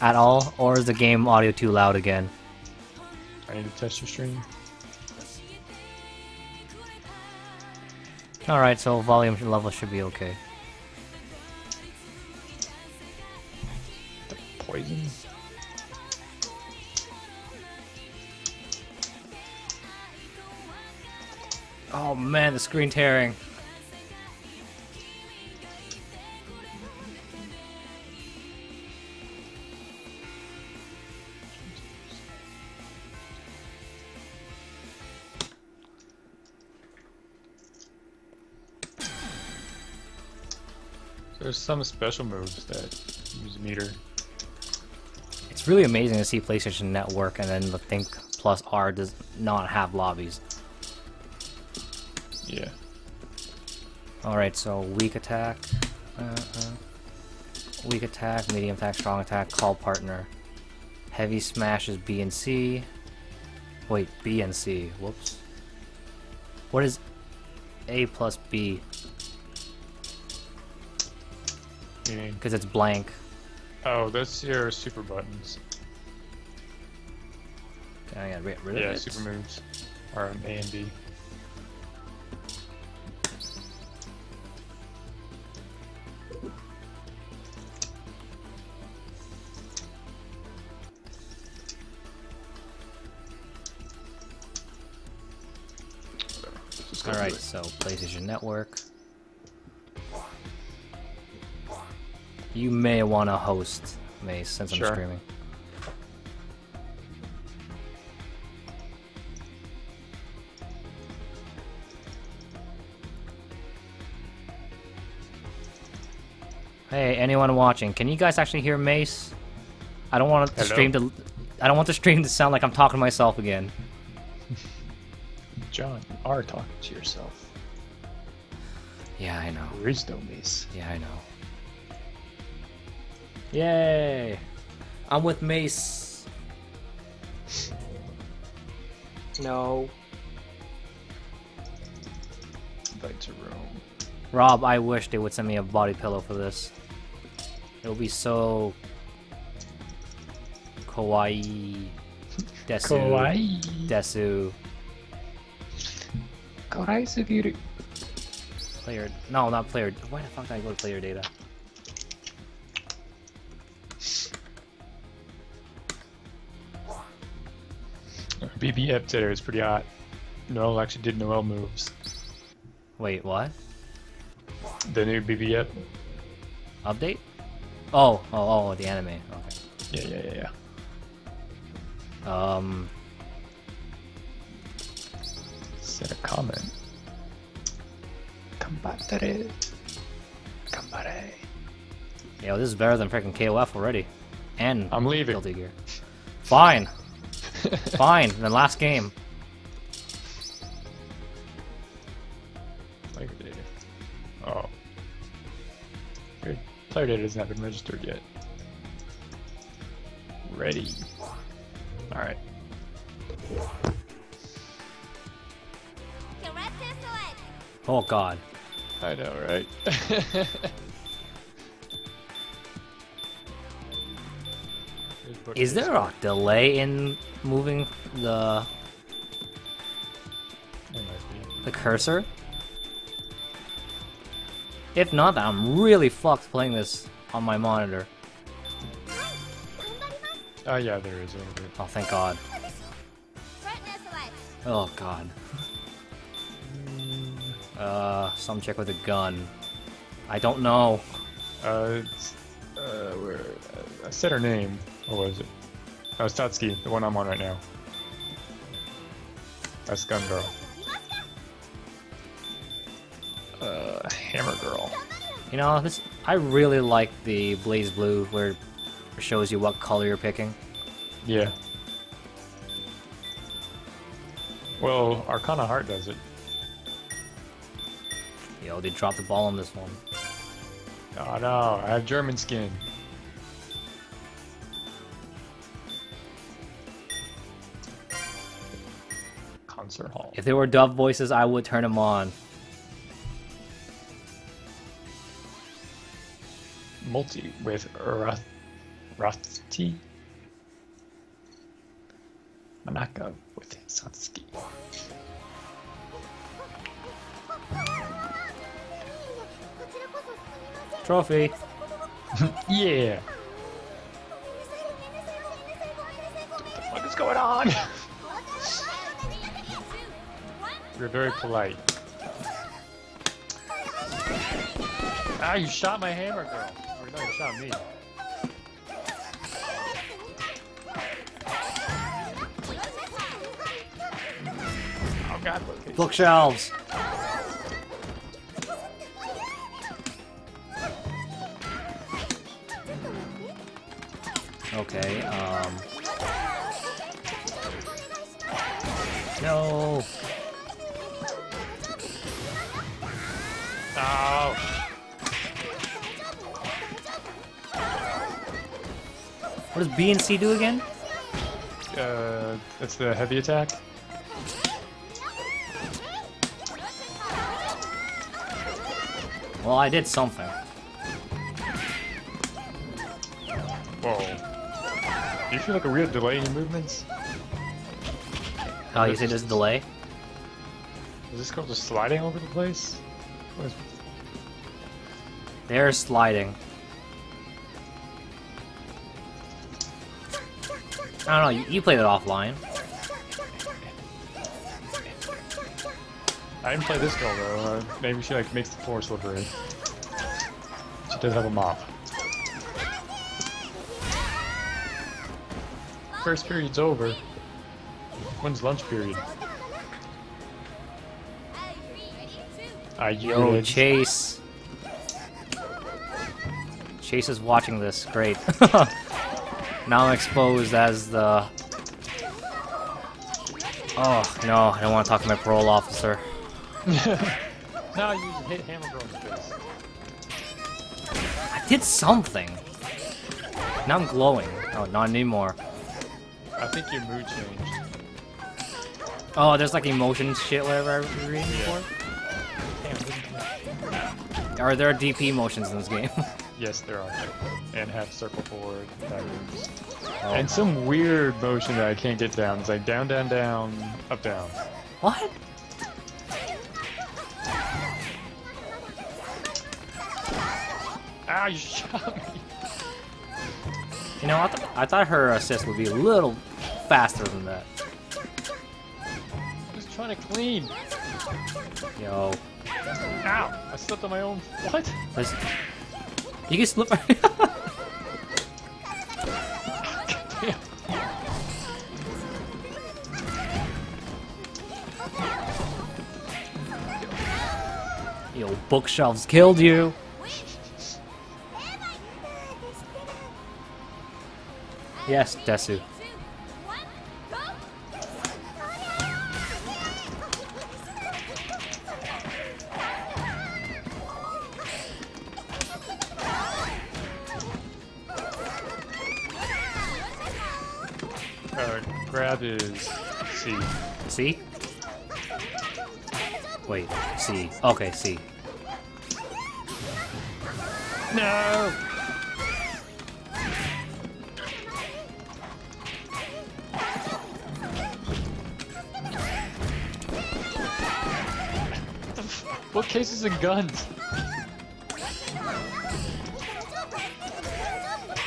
at all, or is the game audio too loud again? I need to test your stream. Alright, so volume level should be okay. The poison. Oh man, the screen tearing. There's some special moves that use meter. It's really amazing to see PlayStation Network and then the Think Plus R does not have lobbies. Yeah. Alright, so weak attack. Uh, uh, weak attack, medium attack, strong attack, call partner. Heavy smash is B and C. Wait, B and C. Whoops. What is A plus B? Meaning, Because it's blank. oh, that's your super buttons. Can I get rid rid of Yeah, it? super moves are an A and B. Alright, do it. so PlayStation Network. You may want to host, Mace, since I'm Sure. streaming. Hey, anyone watching, can you guys actually hear Mace? I don't want the Hello? stream to I don't want the stream to sound like I'm talking to myself again. John, you are talking to yourself. Yeah, I know. There is no Mace. Yeah, I know. Yay! I'm with Mace. No. Invite to Rome. Rob, I wish they would send me a body pillow for this. It would be so kawaii. Desu. Kawaii. Desu. Kawaii sugiru. Player. No, not player. Why the fuck did I go to player data? BB today is pretty hot. Noel actually did Noel moves. Wait, what? The new BB up. Update? Oh, oh, oh, the anime. Okay. Yeah, yeah, yeah, yeah. Um, Said a comment. Combattere. Gambare. yo, this is better than freaking KOF already. And I'm leaving. Guilty Gear. Fine. Fine. Then last game. Player data. Oh. Your player data has not been registered yet. Ready. Alright. Oh god. I know, right? Is there a delay in moving the There might be. the cursor? If not, then I'm really fucked playing this on my monitor. Oh yeah, there is a little bit. Oh, thank god. Oh god. Uh, some chick with a gun. I don't know. Uh, it's, uh, where, uh, I said her name. What was it? Oh, it's Tatsuki, the one I'm on right now. That's Gun Girl. Uh, Hammer Girl. You know, this I really like the BlazBlue where it shows you what color you're picking. Yeah. Well, Arcana Heart does it. Yo, they dropped the ball on this one. Oh no, I have German skin. There were dub voices, I would turn them on. Multi with Urath Rusty. Manaka with Satsuki. Trophy. Yeah. what the fuck is going on? You're very polite. Ah, you shot my hammer girl. Or no, you shot me. Oh god, look. Bookshelves. Okay, um... No! Oh. What does B and C do again? Uh, that's the heavy attack. Well, I did something. Whoa. Do you feel like a weird delay in your movements? Oh, you say there's delay? Is this girl just sliding over the place? What is... They're sliding. I don't know, you, you played it offline. I didn't play this girl though. Uh, maybe she like makes the floor slippery. She does have a mop. First period's over. When's lunch period? Are you Yo. Chase. Chase is watching this. Great. now I'm exposed as the. Oh no, I don't want to talk to my parole officer. now you hit hammer girl in the face. I did something. Now I'm glowing. Oh, not anymore. I think your mood changed. Oh, there's like emotion shit, whatever I was reading Yeah. before. Damn, Are there DP motions in this game? yes, there are. And have circle forward, backwards. Oh, And some weird motion that I can't get down. It's like down, down, down, up, down. What? Ah, you shot me! You know, I, th I thought her assist would be a little faster than that. I'm just trying to clean. Yo, Ow! I slipped on my own. What? let's... You can slip. Yo, bookshelves killed you. Yes, Desu. C? Wait, C. Okay, C. No! Bookcases and guns.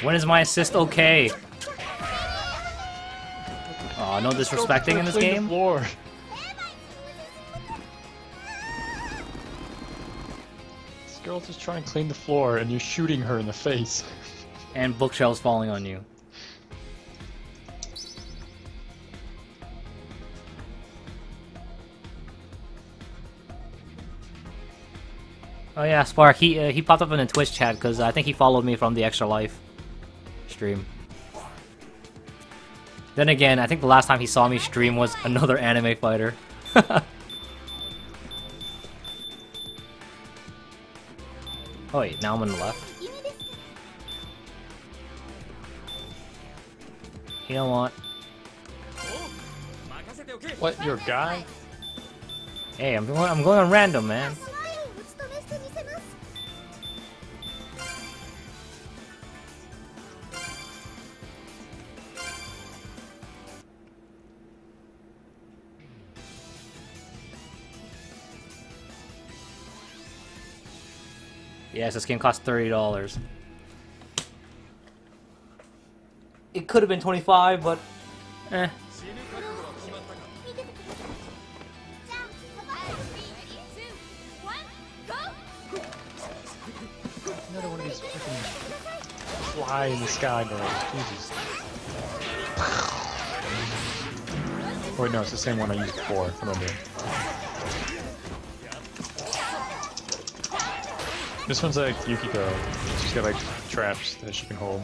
When is my assist okay? No disrespecting in this game? Floor. This girl's just trying to clean the floor, and you're shooting her in the face. And bookshelves falling on you. Oh yeah, Spark. He uh, he popped up in the Twitch chat because I think he followed me from the Extra Life stream. Then again, I think the last time he saw me stream was another anime fighter. oh wait, now I'm on the left. You don't want... What, your guy? Hey, I'm going. I'm going on random, man. Yes, this game costs $30. It could have been 25 but... Eh. Another one of these freaking fly in the sky girls. Jesus. Wait, no, it's the same one I used before. Remember. This one's like Yukiko. She's got like traps that she can hold.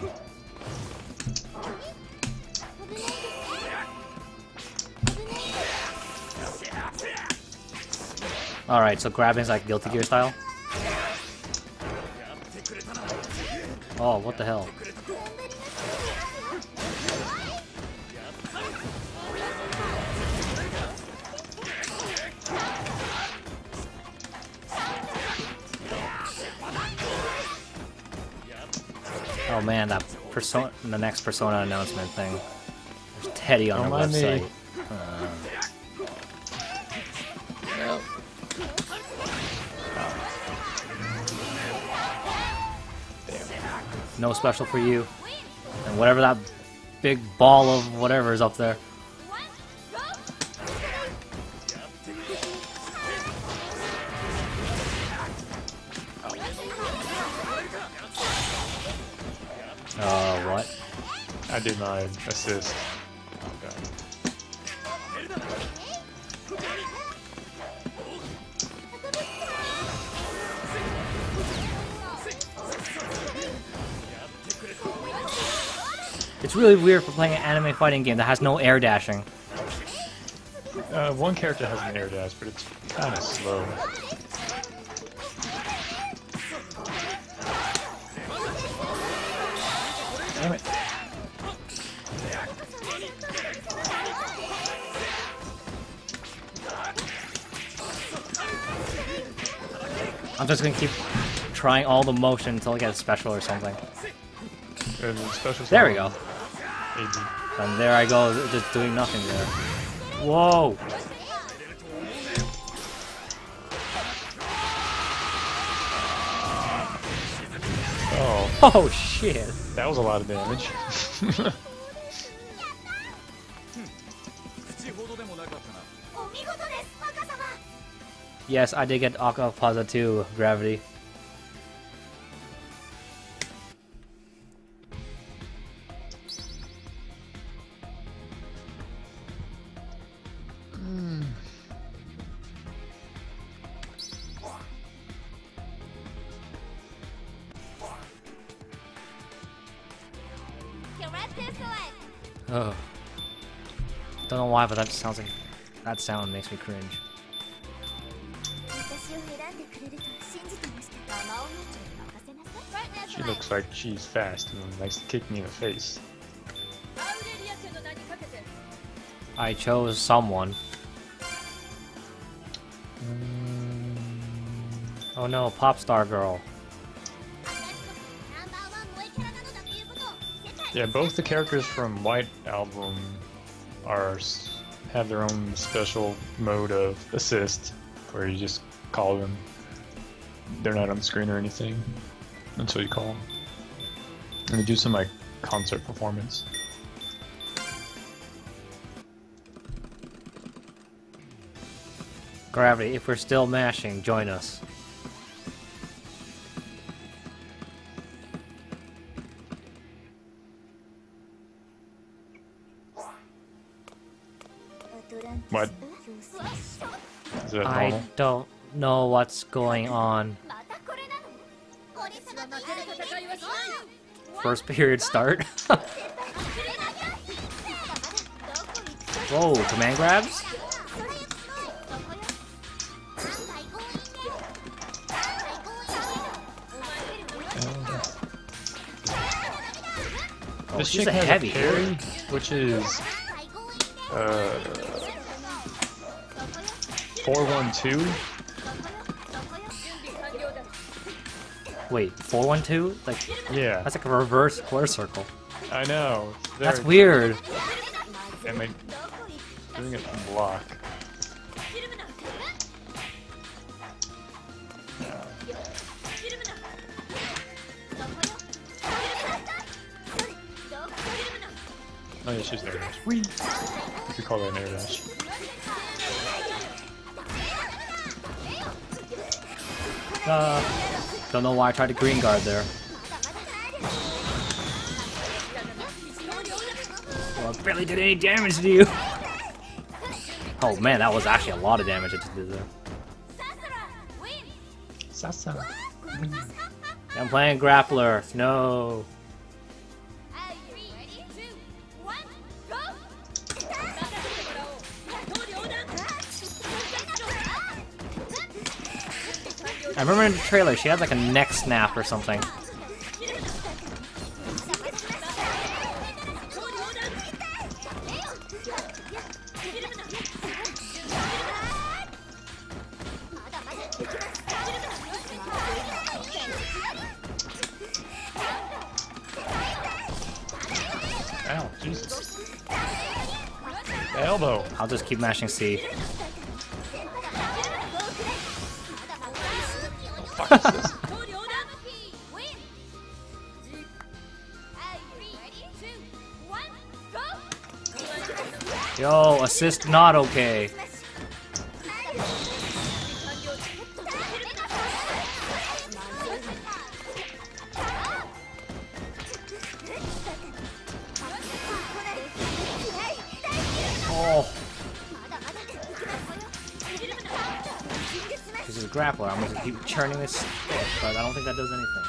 All right, so grabbing's like Guilty Gear style. Oh, what the hell? Oh man, that persona, the next Persona announcement thing. There's Teddy on the website. Uh, no special for you. And whatever that big ball of whatever is up there. 59 assist. It's really weird for playing an anime fighting game that has no air dashing. Uh, one character has an air dash, but it's kind of slow. I'm just gonna keep trying all the motion until I get a special or something. Special There we go. AD. And there I go, just doing nothing there. Whoa! Oh, Oh shit! that was a lot of damage. Yes, I did get Aquapazza too, Gravity. Correct Oh. Don't know why, but that sounds like that sound makes me cringe. looks like she's fast and likes to kick me in the face. I chose someone. Mm. Oh no, pop star girl. Yeah, both the characters from White Album are have their own special mode of assist, where you just call them. They're not on the screen or anything until you call them and they do some like concert performance. Gravity, if we're still mashing, join us. What? Is that I don't know what's going on. first period start. Whoa, command grabs? Oh, oh this she's a heavy, a carry, which is uh, four one two. Wait, 412? Like, yeah. That's like a reverse square circle. I know. That's weird. And they doing it on block. Oh yeah, she's there. Whee! You could call that an air dash. Uh, don't know why I tried to green guard there. Well, it barely did any damage to you. Oh man, that was actually a lot of damage I just did there. Sasa. I'm playing grappler. No. I remember in the trailer she had like a neck snap or something. Ow, Jesus. Elbow. I'll just keep mashing C. assist not okay. Oh, this is a grappler. I'm gonna keep churning this but I don't think that does anything.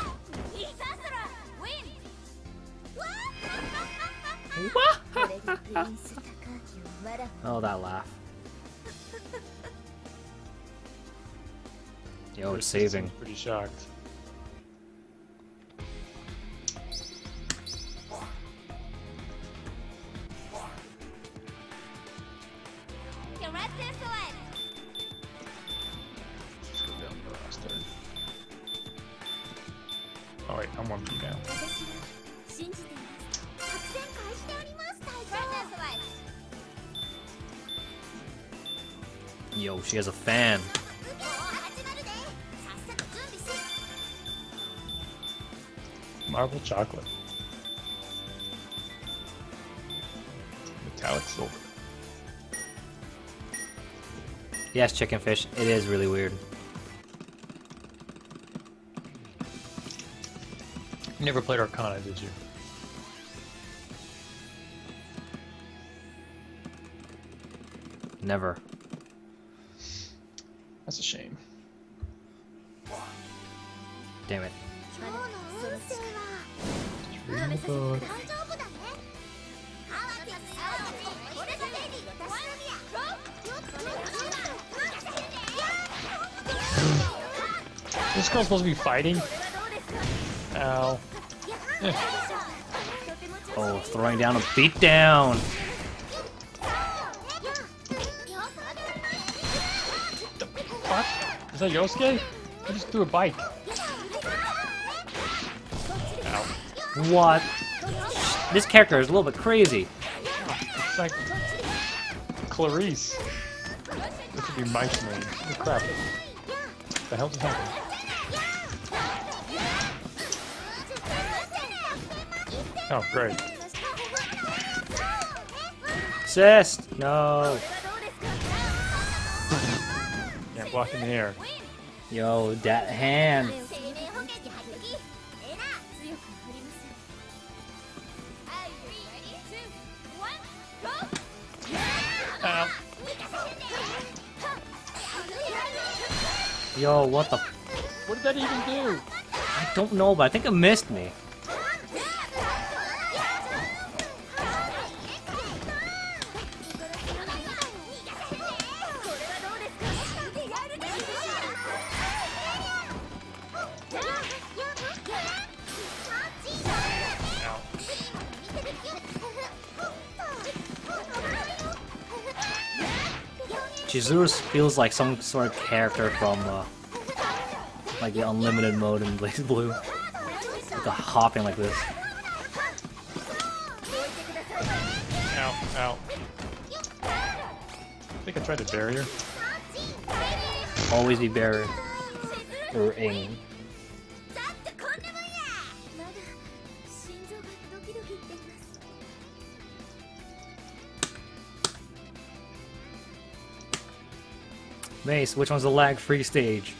Yo, it's saving. Pretty shocked. Chocolate. Metallic silver. Yes, chicken fish. It is really weird. You never played Arcana, did you? Never. That's a shame. Damn it. 今日の運勢は Read the book. 大丈夫だね慌てず慌てず俺がレディー私のミアよっとね This girl's supposed to be fighting? Ow. Eh, Oh, throwing down a beatdown. Fuck? Is that Yosuke? I just threw a bike. What? This character is a little bit crazy. It's like Clarice. This would be Mike's name. Oh, crap. What the hell just happened? Oh, great. Assist! No. Yeah, block in the air. Yo, that hand. Yo, what the? What did that even do? I don't know, but I think it missed me. Chizuru feels like some sort of character from, uh, like the unlimited mode in BlazBlue. Like a hopping like this. Ow. Ow. I think I tried to barrier. Always be barrier. Or ing. Mace, which one's the lag-free stage?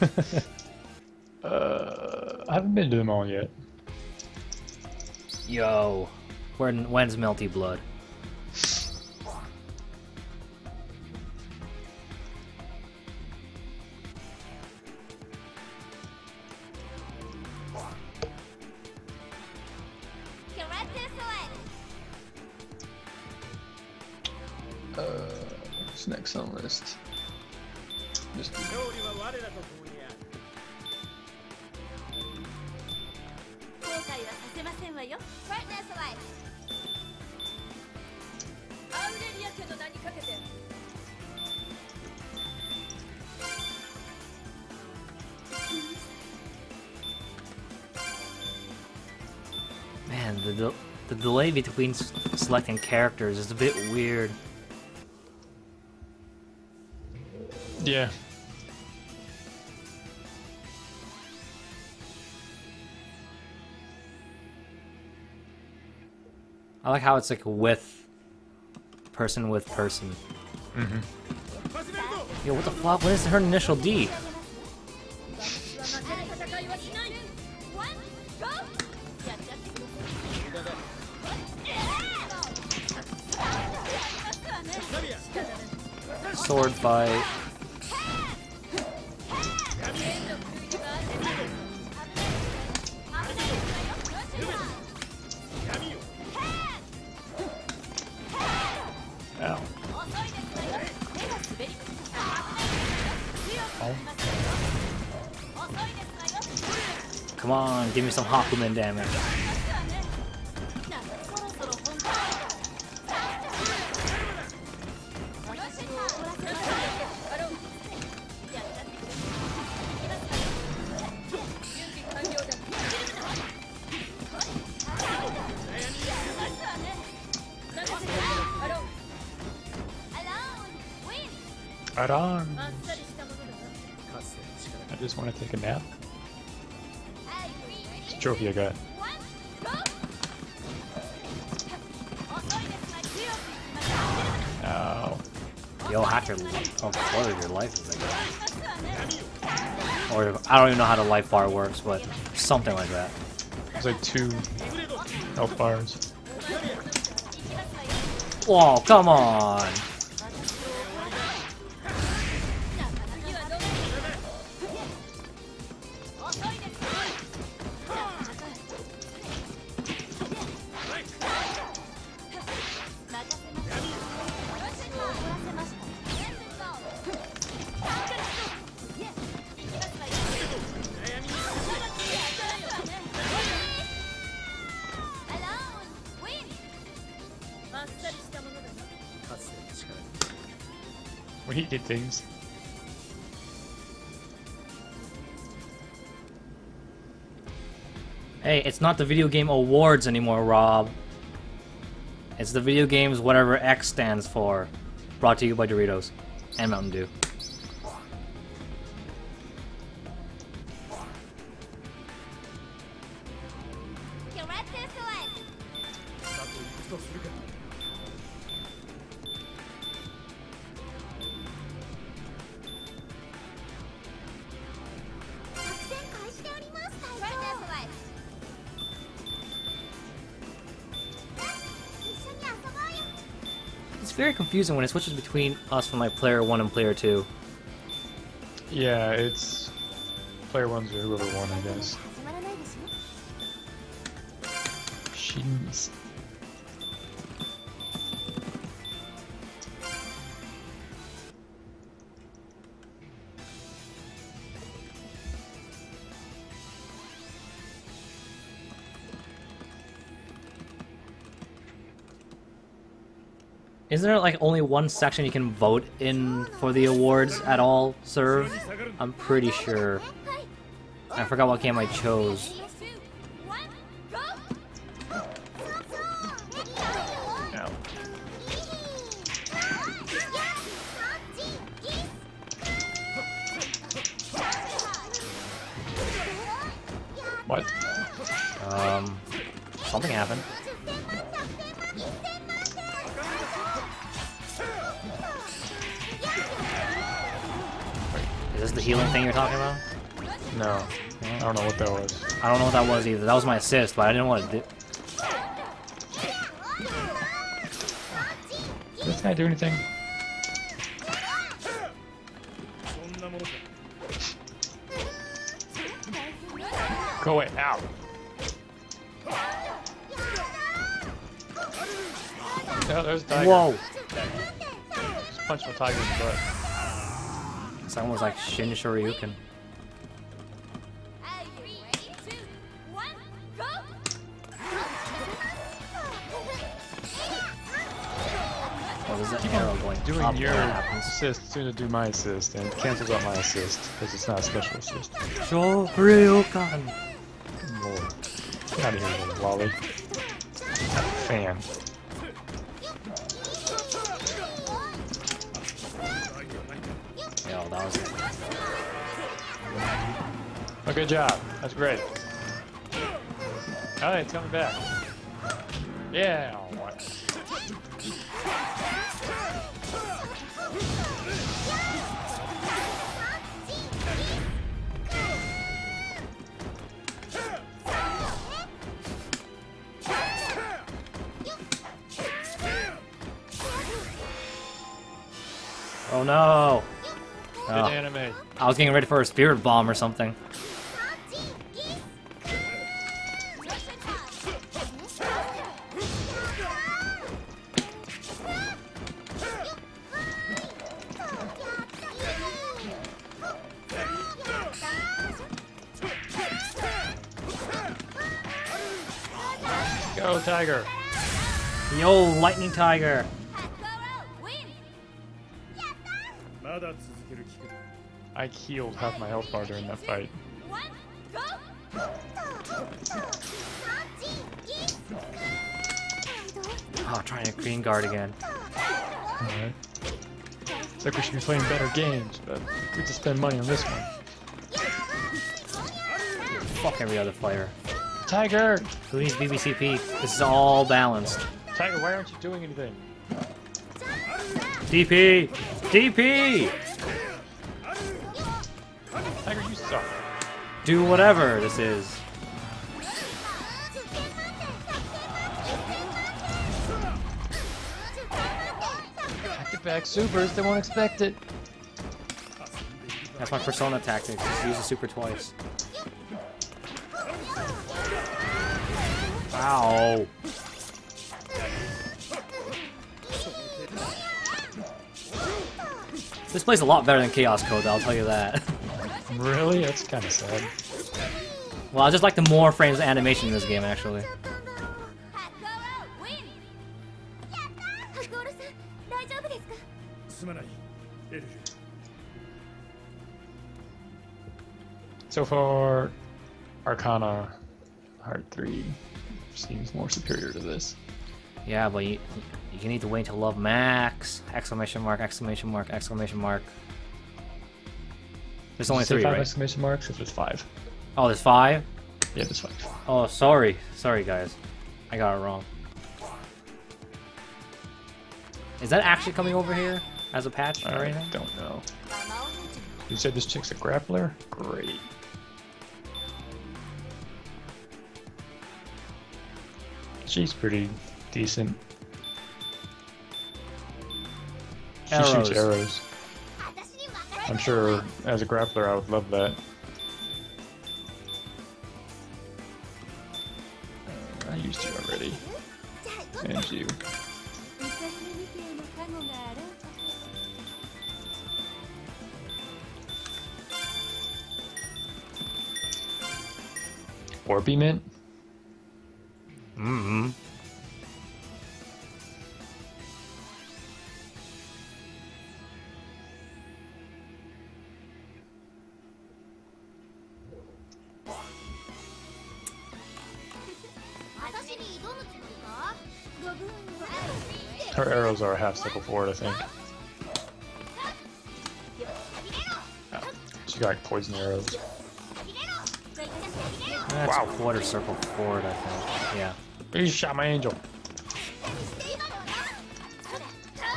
Uh, I haven't been to them all yet. Yo, when when's Melty Blood? between selecting characters is a bit weird. Yeah. I like how it's like with person with person. Mm-hmm. Yo, what the fuck? What is her initial D? Sword fight. Ow. Come on, give me some Hakumen damage. Right on. I just want to take a nap. It's a trophy I got. Oh. You'll have to your license. Or I don't even know how the life bar works, but something like that. It's like two health bars. Whoa, come on! It's not the video game awards anymore, Rob. It's the video games whatever X stands for. Brought to you by Doritos and Mountain Dew. confusing when it switches between us from like player one and player two. Yeah, it's player one's or whoever won, I guess. Isn't there like only one section you can vote in for the awards at all, Serve? I'm pretty sure. I forgot what game I chose. That was my assist, but I didn't want to do... Did this guy do anything? Go away, ow! Oh, there's Tiger. Whoa! Just punch my tiger's butt. It's almost like Shin Shoryuken. Your when that happens. assist soon as I do my assist, and cancels out my assist because it's not a special assist. Shoryuken! Lord. Get out of here, little lolly. Not a fan. Yo, that was it. Oh, good job. That's great. Alright, it's coming back. Yeah. Oh no! Good Oh, anime. I was getting ready for a spirit bomb or something. Go, Tiger. Yo, lightning tiger! Healed half my health bar during that fight. Oh, trying to green guard again. Alright. It's like we should be playing better games, but we just spend money on this one. Fuck every other player. Tiger! Who needs BBCP? This is all balanced. Tiger, why aren't you doing anything? DP! DP! Do whatever this is. Get back supers, they won't expect it. That's my persona tactic. Just use the super twice. Ow. This plays a lot better than Chaos Code, I'll tell you that. Really? That's kind of sad. Well, I just like the more frames of animation in this game, actually. So far, Arcana Heart 3 seems more superior to this. Yeah, but you, you need to wait to love max! Exclamation mark, exclamation mark, exclamation mark. There's only three, five right? exclamation marks if there's five. Oh, there's five? Yeah, there's five. Oh, sorry. Sorry, guys. I got it wrong. Is that actually coming over here as a patch or I anything? don't know. You said this chick's a grappler? Great. She's pretty decent. She shoots Arrows. arrows. I'm sure as a grappler I would love that. Used you already. And you. Orby Mint? Mm-hmm. Her arrows are a half cycle forward, I think. She got like, poison arrows. That's Wow. a quarter circle forward, I think. Yeah. You shot my angel.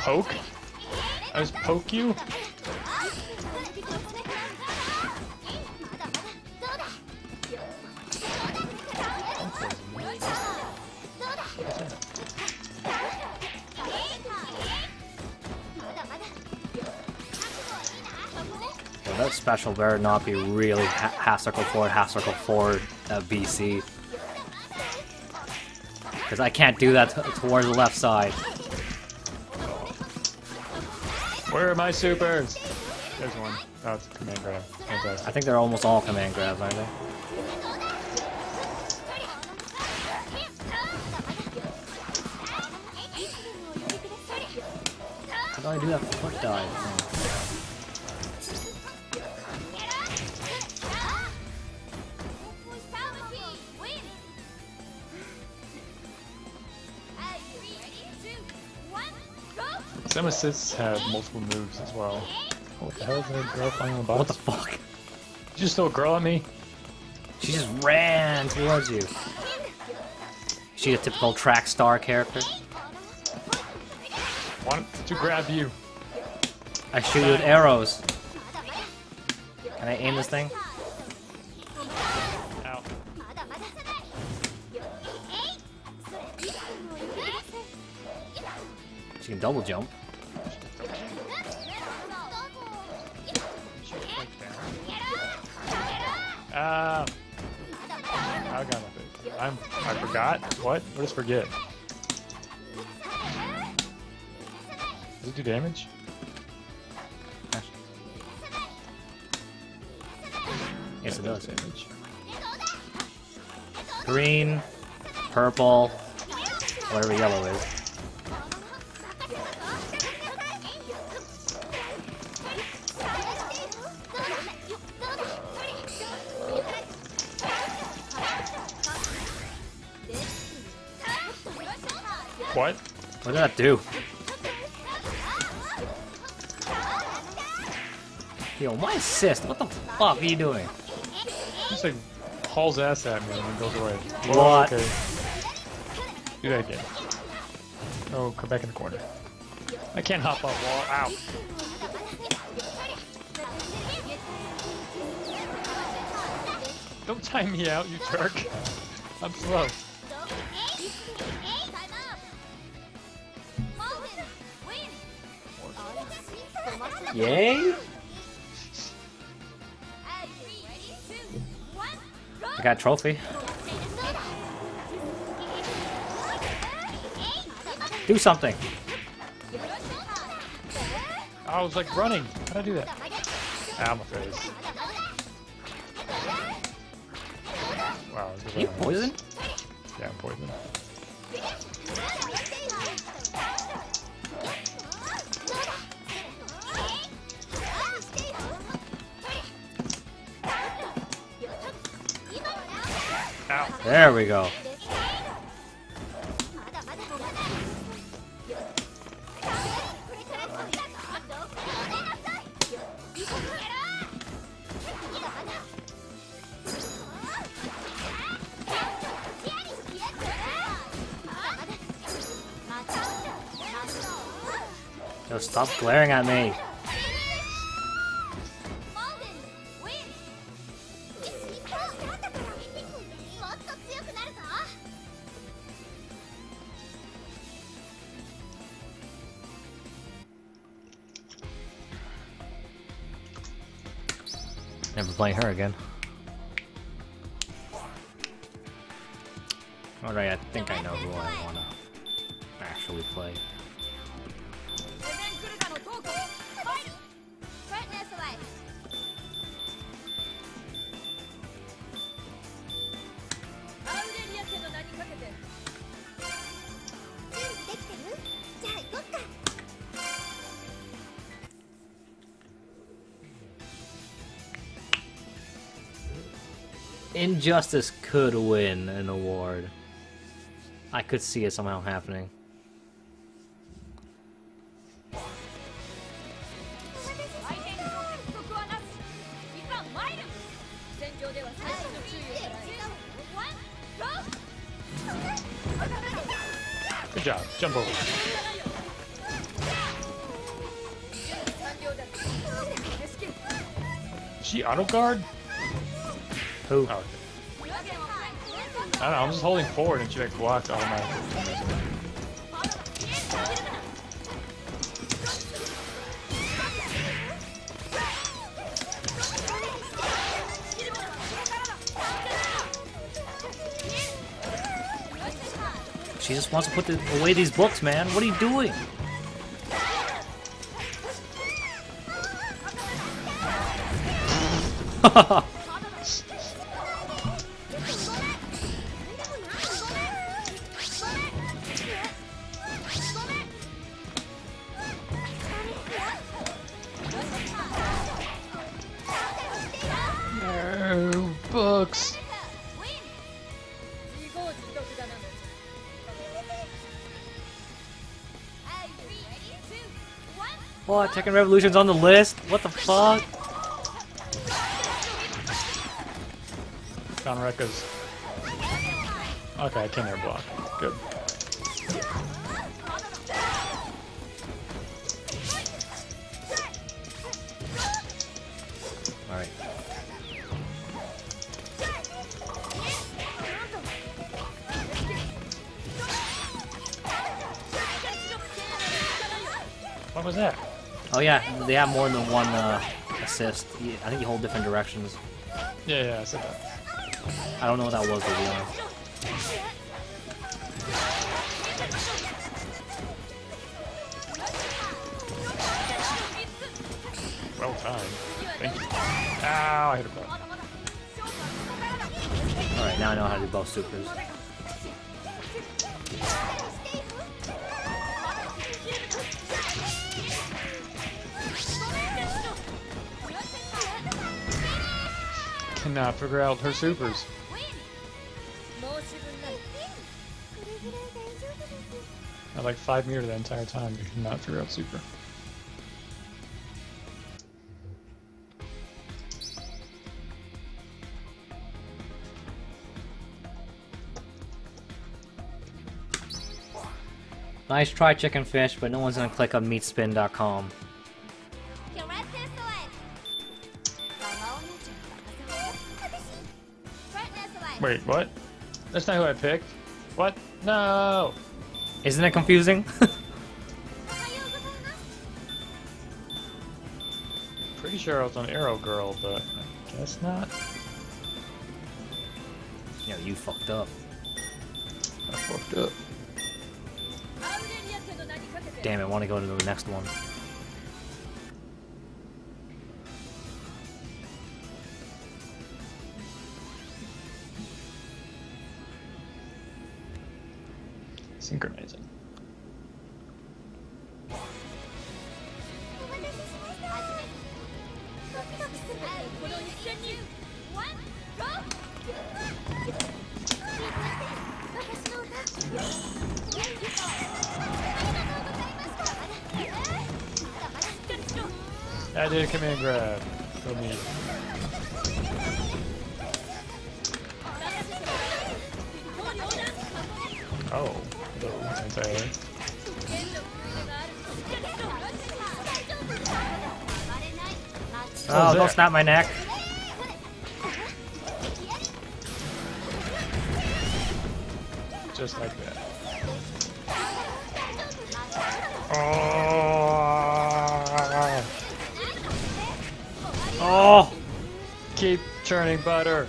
Poke? I just poke you? Special better not be really ha half circle forward, half circle forward uh, BC. Because I can't do that towards the left side. Where are my supers? There's one. Oh, it's a command grab. I think they're almost all command grabs, aren't they? How do I do that foot dive thing? Some assists have multiple moves as well. Oh, what the hell is that girl flying on the box? What the fuck? Did you just throw a girl at me? She just ran towards you. She a typical track star character? Want to grab you. I shoot you with arrows. Can I aim this thing? Ow. She can double jump. What? What is forget? Does it do damage? Yes, it does. Damage. Green, purple, whatever yellow is. Do? Yo, my assist. What the fuck are you doing? Just like hauls ass at me and then goes away. What? Okay. Do that again. Oh, come back in the corner. I can't hop off wall. Ow. Don't time me out, you jerk. I'm slow. Yay! I got a trophy. Do something. I was like running. How'd I do that? Ow, my face. Wow. is You really poison? Stop glaring at me. Never play her again. Alright, I think I know who I wanna actually play. Injustice could win an award. I could see it somehow happening. Good job. Jump over. She auto guard? Who? Oh. I don't know, I'm just holding forward and she like blocks my. She just wants to put the, away these books, man. What are you doing? Ha Revolution's on the list? What the fuck? Conreka's. Okay, I came there block. Good. They have more than one uh, assist. I think you hold different directions. Yeah, yeah, I said that. I don't know what that was, to be honest. Well timed. Thank you. Ow, I hit a button. Alright, now I know how to do both supers. Cannot uh, figure out her supers. I like five meter the entire time. but cannot figure out super. Nice try, chicken fish, but no one's gonna click on meatspin.com. Wait, what? That's not who I picked. What? No. Isn't it confusing? Pretty sure I was on Arrow Girl, but I guess not. Yo, you fucked up. I fucked up. Damn it, I want to go to the next one. There. don't my neck. Just like that. Oh, Oh! keep churning butter.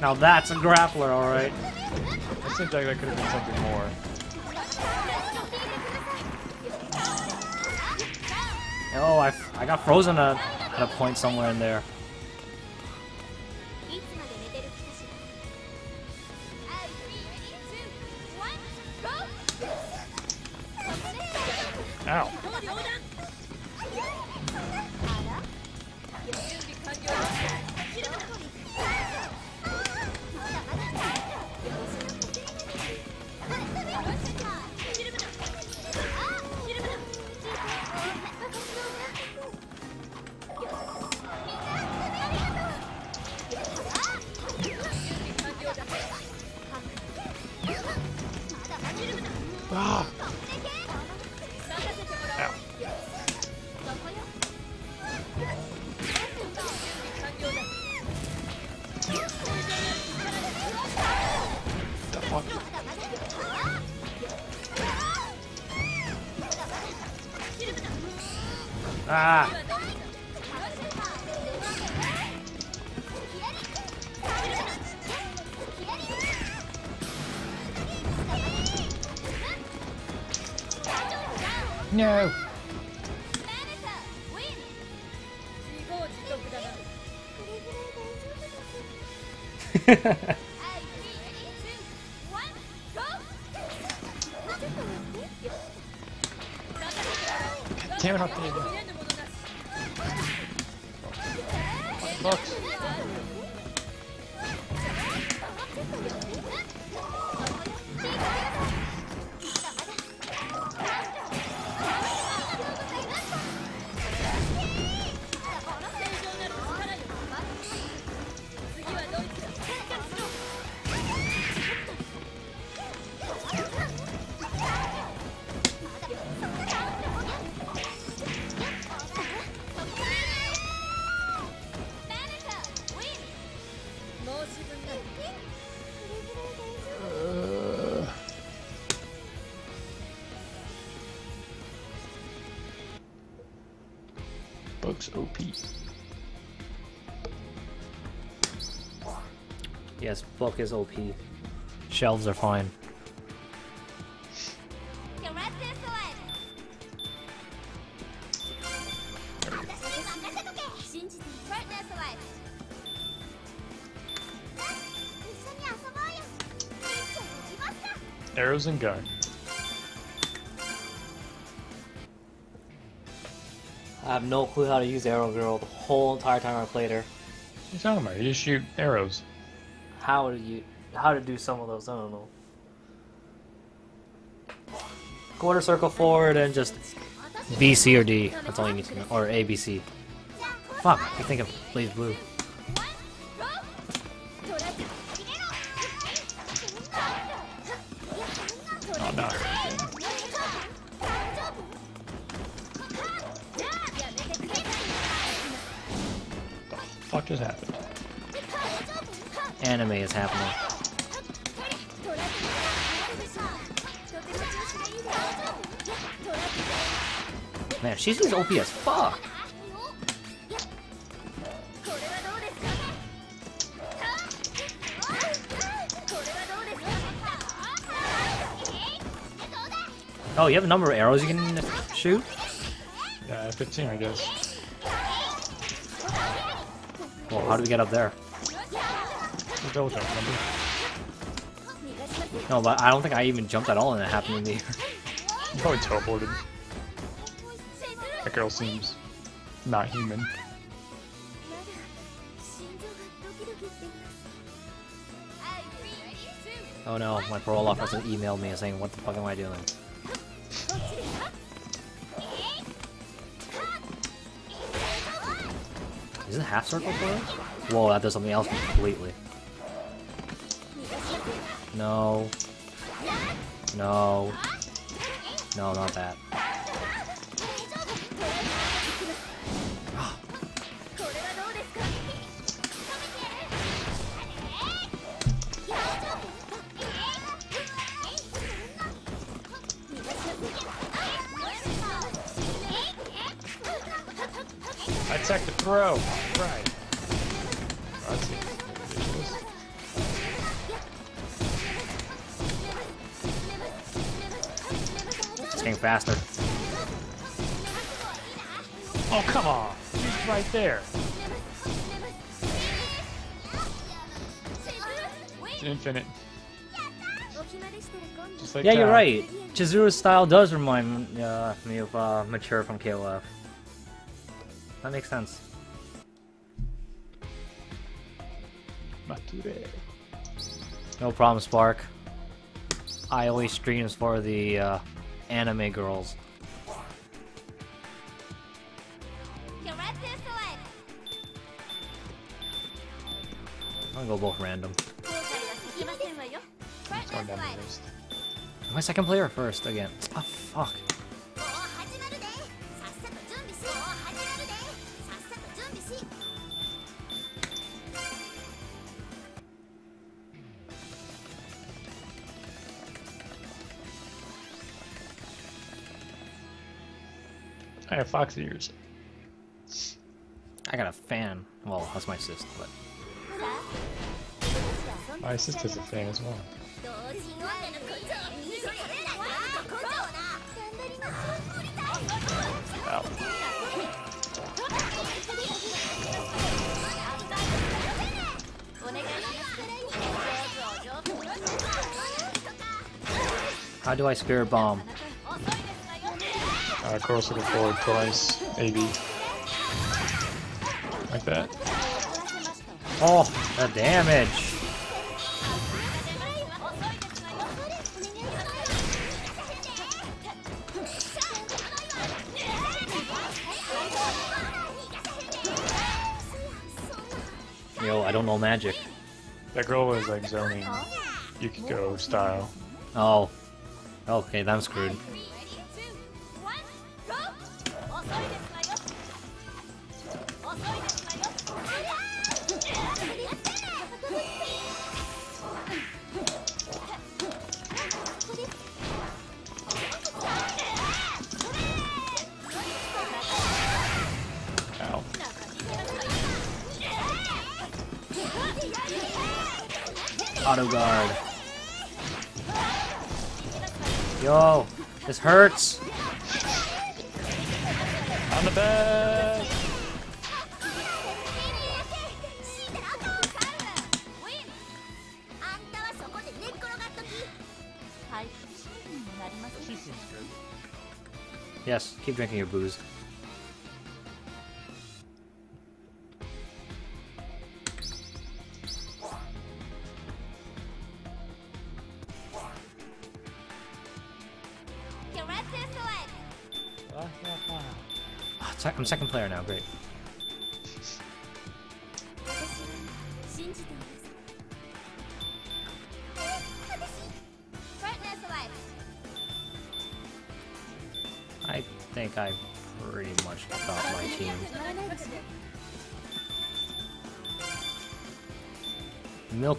Now that's a grappler, alright. It seems like that could have been something more. Oh, I, f- I got frozen at, at a point somewhere in there. Bucks OP. Yes, book is OP. Shelves are fine. Arrows and gun. I have no clue how to use Arrow Girl the whole entire time I played her. What are you talking about? You just shoot arrows. How do you how to do some of those? I don't know. Quarter circle forward and just B, C, or D. That's all you need to know. Or A, B, C. Fuck, I think of BlazBlue. OP as fuck. Oh, you have a number of arrows you can shoot? Yeah, 15 I guess. Well, how do we get up there? Double jump, remember? No, but I don't think I even jumped at all and it happened to me. You probably teleported. That girl seems not human. oh no, my parole officer emailed me saying, what the fuck am I doing? Is it half circle for us? Whoa, that does something else completely. No. No. No, not that. Throw! Right. That's it. It's getting faster. Oh, come on! He's right there. It's infinite. Just like Yeah, you're that. right. Chizuru's style does remind uh, me of uh, Mature from KOF. That makes sense. No problem, Spark. I always streams for the uh, anime girls. I'm gonna go both random. Am I second player or first again? Oh, fuck. have fox ears. I got a fan. Well, that's my sister, but. My sister's a fan as well. How do I spirit bomb? Uh, the forward twice. AB. Like that. Oh, the damage! Yo, I don't know magic. That girl was like zoning Yukiko style. Oh. Okay, then I'm screwed. Drinking your booze.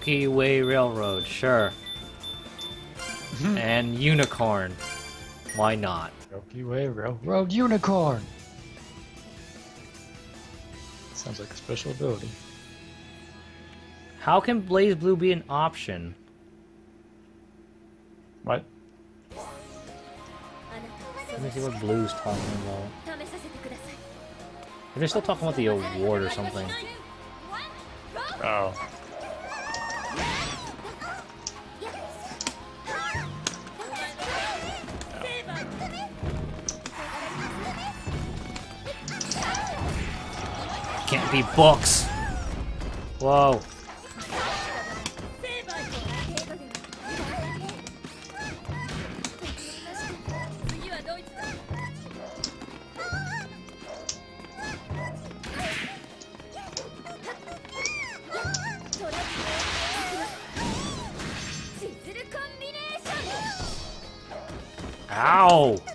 Milky Way Railroad, sure. Hmm. and Unicorn. Why not? Milky Way Railroad Unicorn! Sounds like a special ability. How can BlazBlue be an option? What? Let me see what Blue's talking about. If they're still talking about the award or something. Oh. Be books. Whoa. Ow!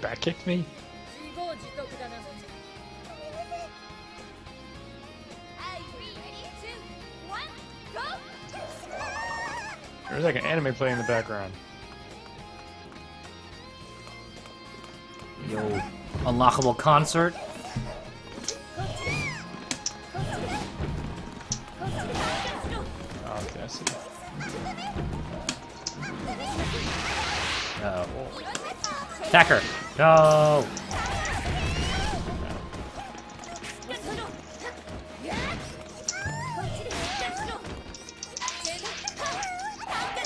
Back kicked me? There's like an anime playing in the background. Yo. Unlockable concert. Oh, okay, I see. Uh oh. Attack her! No!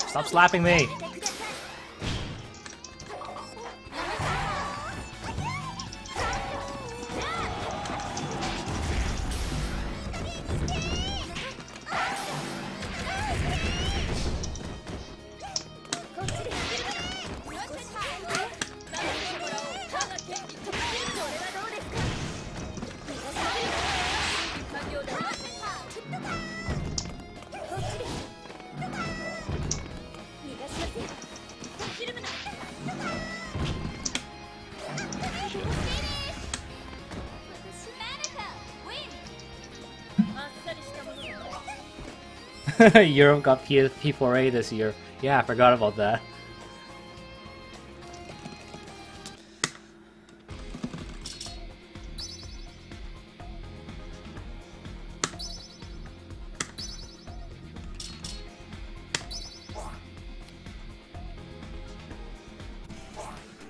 Stop slapping me! Europe got P- P4A this year. Yeah, I forgot about that.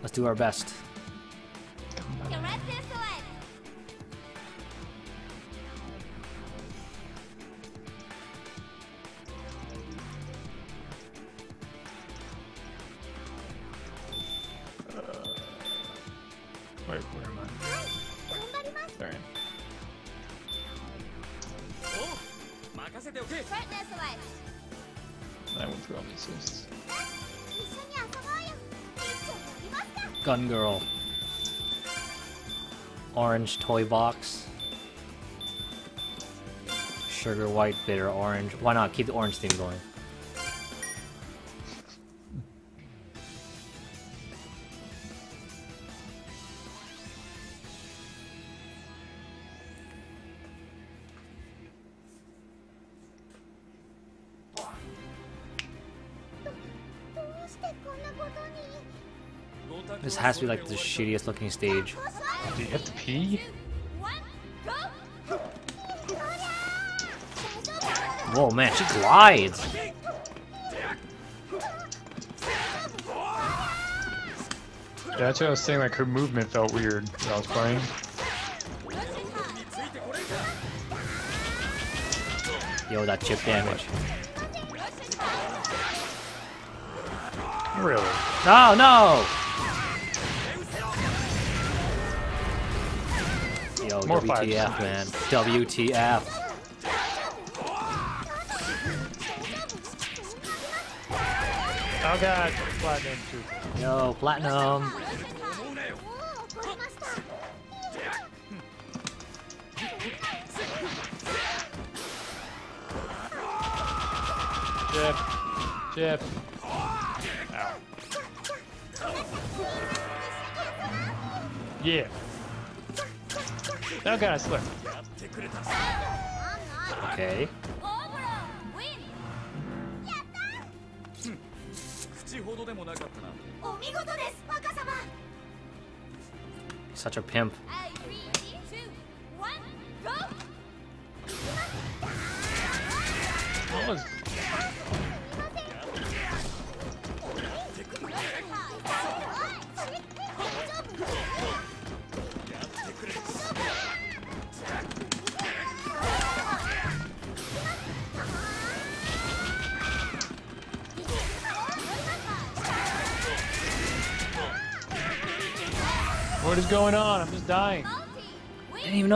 Let's do our best. Orange toy box. Sugar white, bitter orange. Why not keep the orange theme going? This has to be like the shittiest looking stage. Do you er have to pee? Whoa, man, she glides. Yeah, that's what I was saying, like her movement felt weird when I was playing. Yo, that chip damage. Really? No, no! More WTF, fives. man. WTF. Oh god, platinum too. Yo, platinum. Chip. Chip. Ow. Yeah. Oh god, I swear. Okay. Hmm. Such a pimp.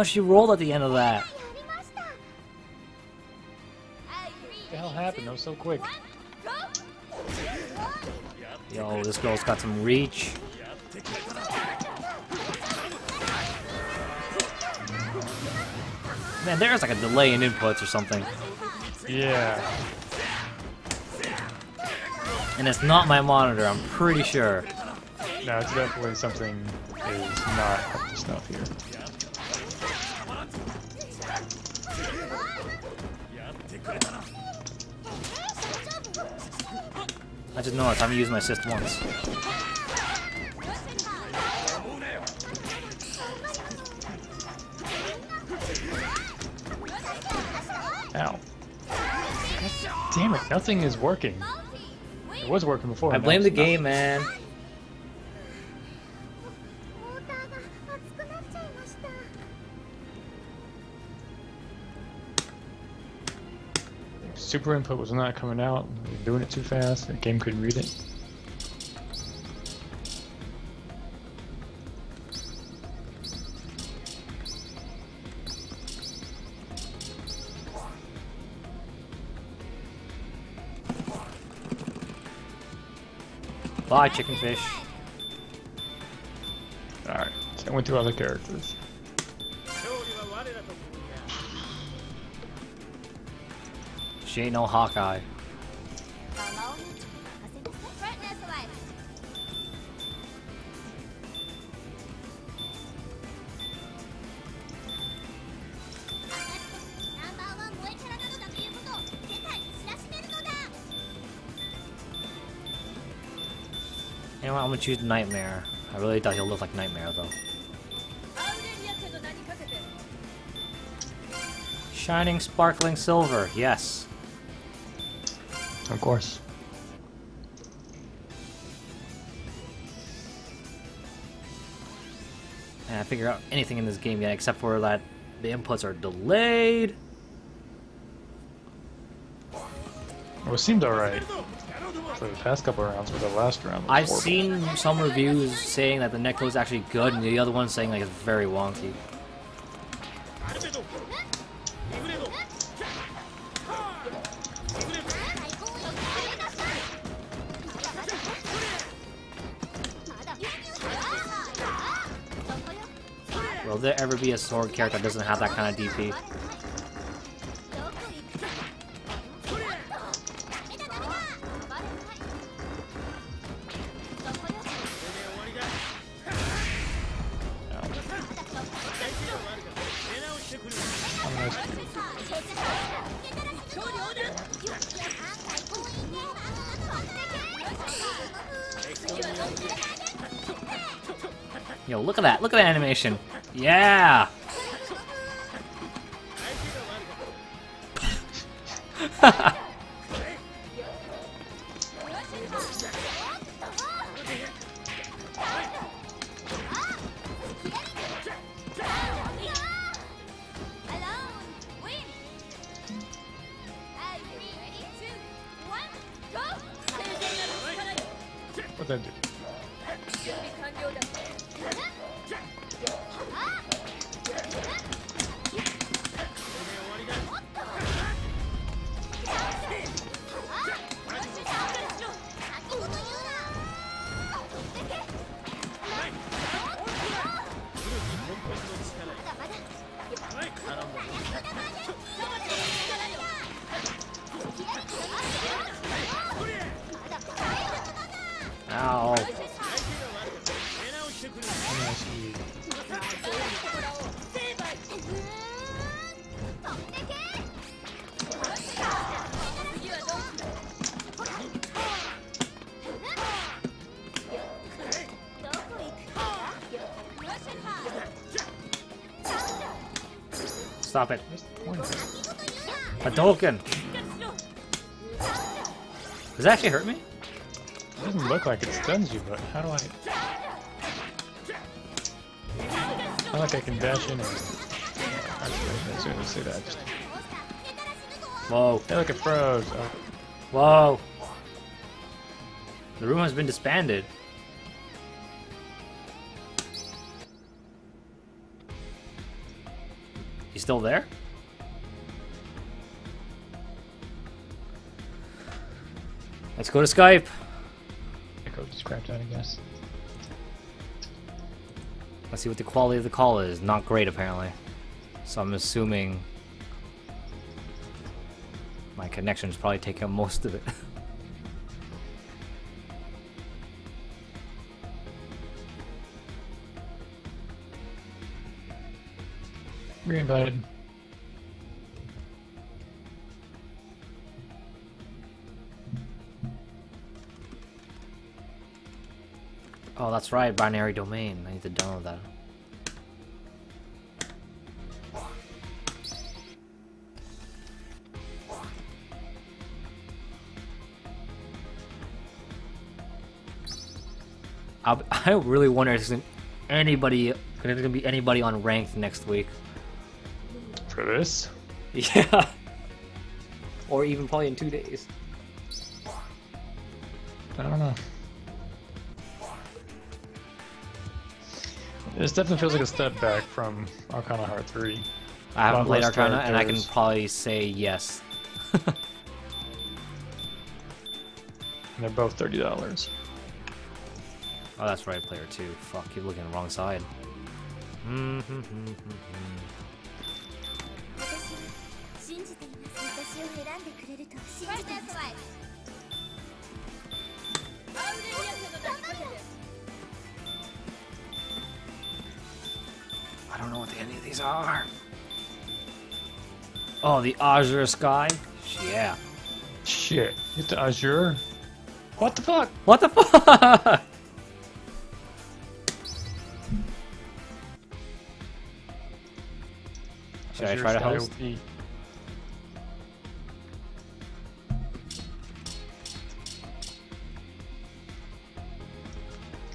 much she rolled at the end of that. What the hell happened? That was so quick. Yo, this girl's got some reach. Man, there's like a delay in inputs or something. Yeah. And it's not my monitor, I'm pretty sure. No, it's definitely something is not up to snuff here. No, I'm using my assist once. Ow. Damn it, nothing is working. It was working before. I blame the game, man. Super input was not coming out doing it too fast, the game couldn't read it. Bye, chicken fish. Alright, so I went through all the characters. She ain't no Hawkeye. choose Nightmare. I really thought he'll look like Nightmare, though. Shining sparkling silver, yes. Of course. And I figure out anything in this game yet, except for that the inputs are delayed. Well, it seemed alright. For the past couple rounds, but the last round. I've horrible. seen some reviews saying that the Necro is actually good, and the other one saying like it's very wonky. Will there ever be a sword character that doesn't have that kind of DP? Animation! Yeah! Hadouken! Does that actually hurt me? It doesn't look like it stuns you, but how do I... I like I can dash in. Actually, as soon as I say that, just... Whoa. Hey, look, it froze. Oh, Whoa. The room has been disbanded. You still there? Let's go to Skype. Just crapped out, I guess. Let's see what the quality of the call is. Not great, apparently. So I'm assuming my connection connection's probably taking up most of it. You're invited. Right, binary domain. I need to download that. I I really wonder if there's anybody, if there's gonna be anybody on ranked next week. For this? Yeah. Or even probably in two days. I don't know. This definitely feels like a step back from Arcana Heart 3. I haven't played Arcana, characters. and I can probably say yes. and they're both $30. Oh, that's right, player 2. Fuck, you're looking the wrong side. Mm -hmm, -hmm. I don't know what any of these are. Oh, the Azure Sky? Yeah. Shit. It's Azure? What the fuck? What the fuck? Should Azure I try to help?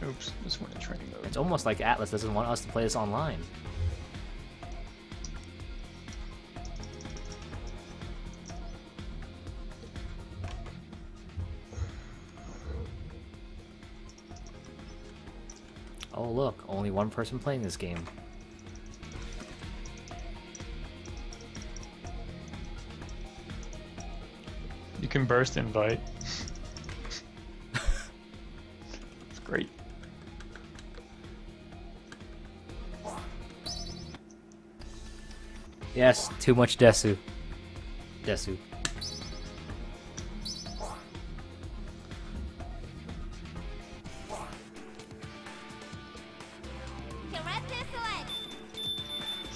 Oops, this went in training mode. It's almost like Atlus doesn't want us to play this online. Oh look, only one person playing this game. You can burst invite. it's great. Yes, too much Desu. Desu.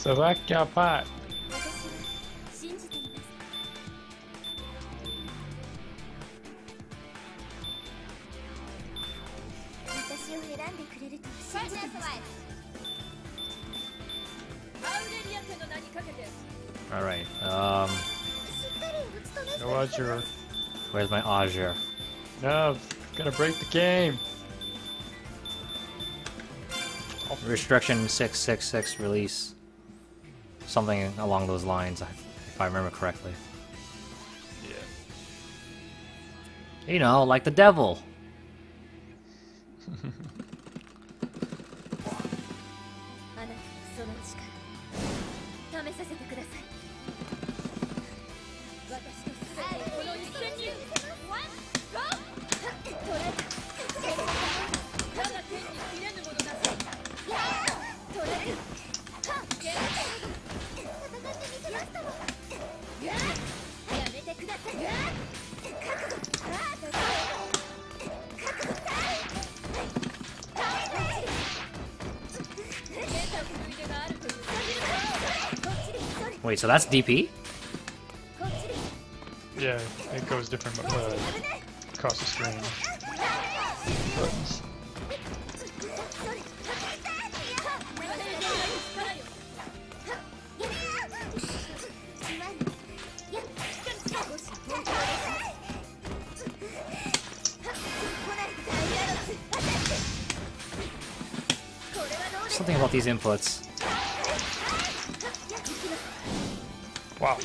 Um, so rock your pot. Alright, um... Azure. Where's my Azure? No, gonna break the game! Restriction 666 release. Something along those lines, if I remember correctly. Yeah. You know, like the devil. so that's DP? Yeah, it goes different uh, across the screen. Something about these inputs. Wow.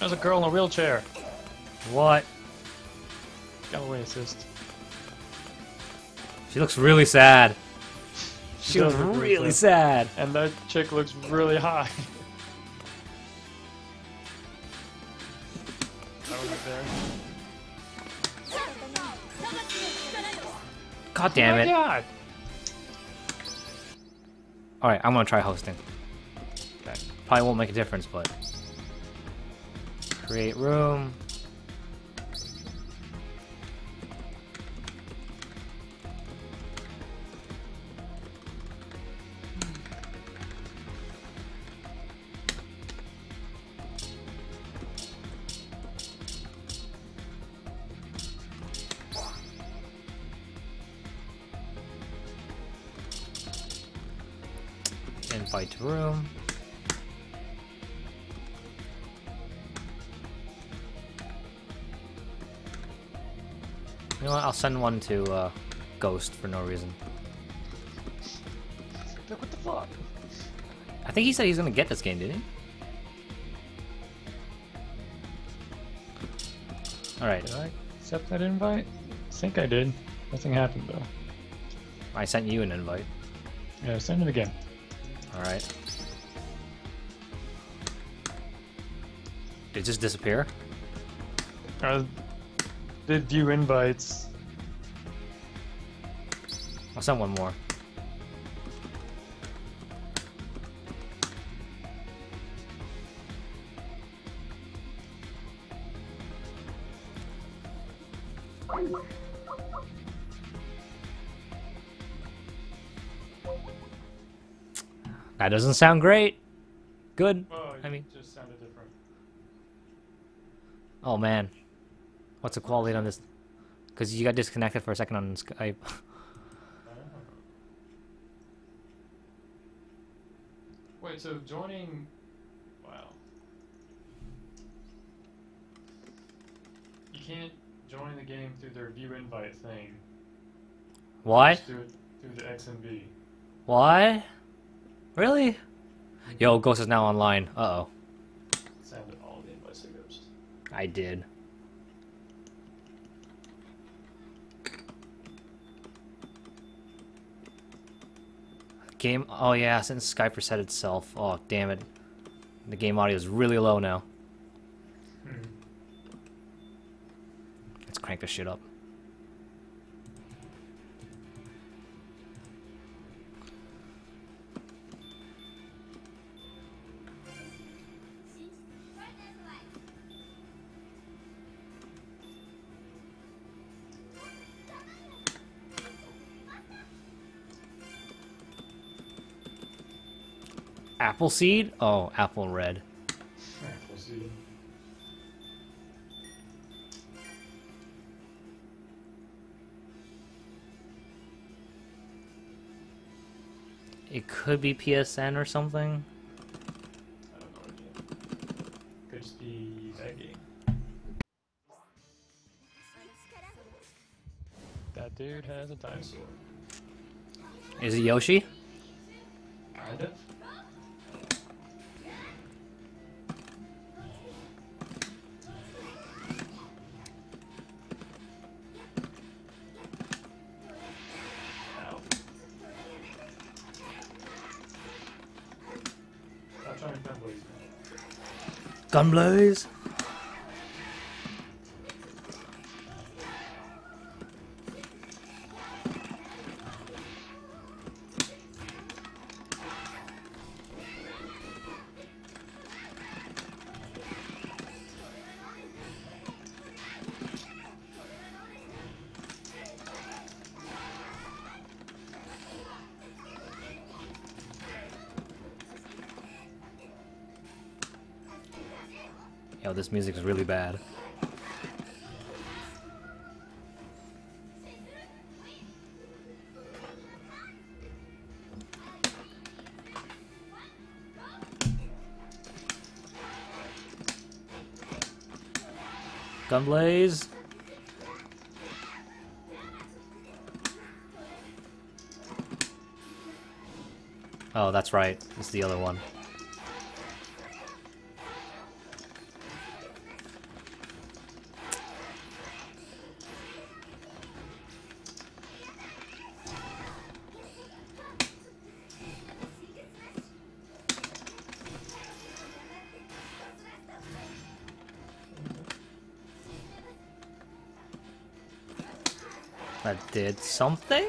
There's a girl in a wheelchair. What? Galloway assist. She looks really sad. She does looks look really sad. sad. And that chick looks really high. God damn Oh it. God. Alright, I'm gonna try hosting. Okay. Probably won't make a difference, but. Create room. Send one to uh, Ghost for no reason. Like, what the fuck? I think he said he's gonna get this game, didn't he? Alright, Did I accept that invite? I think I did. Nothing happened though. I sent you an invite. Yeah, send it again. Alright. Did it just disappear? I did view invites. I'll one more. That doesn't sound great. Good. Oh, I mean- just sounded different. Oh man, what's the quality on this? Because you got disconnected for a second on Skype. Wait, so joining. Wow. You can't join the game through their view invite thing. Why? It through the XMB. Why? Really? Yo, Ghost is now online. Uh oh. Sounded all the invites to Ghost. I did. Game. Oh yeah, since Skype reset itself. Oh damn it. The game audio is really low now. Hmm. Let's crank this shit up. Apple seed? Oh, apple red. Alright, we'll. It could be PSN or something. I don't know again. Could just be that game. That dude has a dinosaur. Is it Yoshi? Kind of. Man. Gunblaze? This music is really bad. Gunblaze. Oh, that's right. It's the other one. Did something?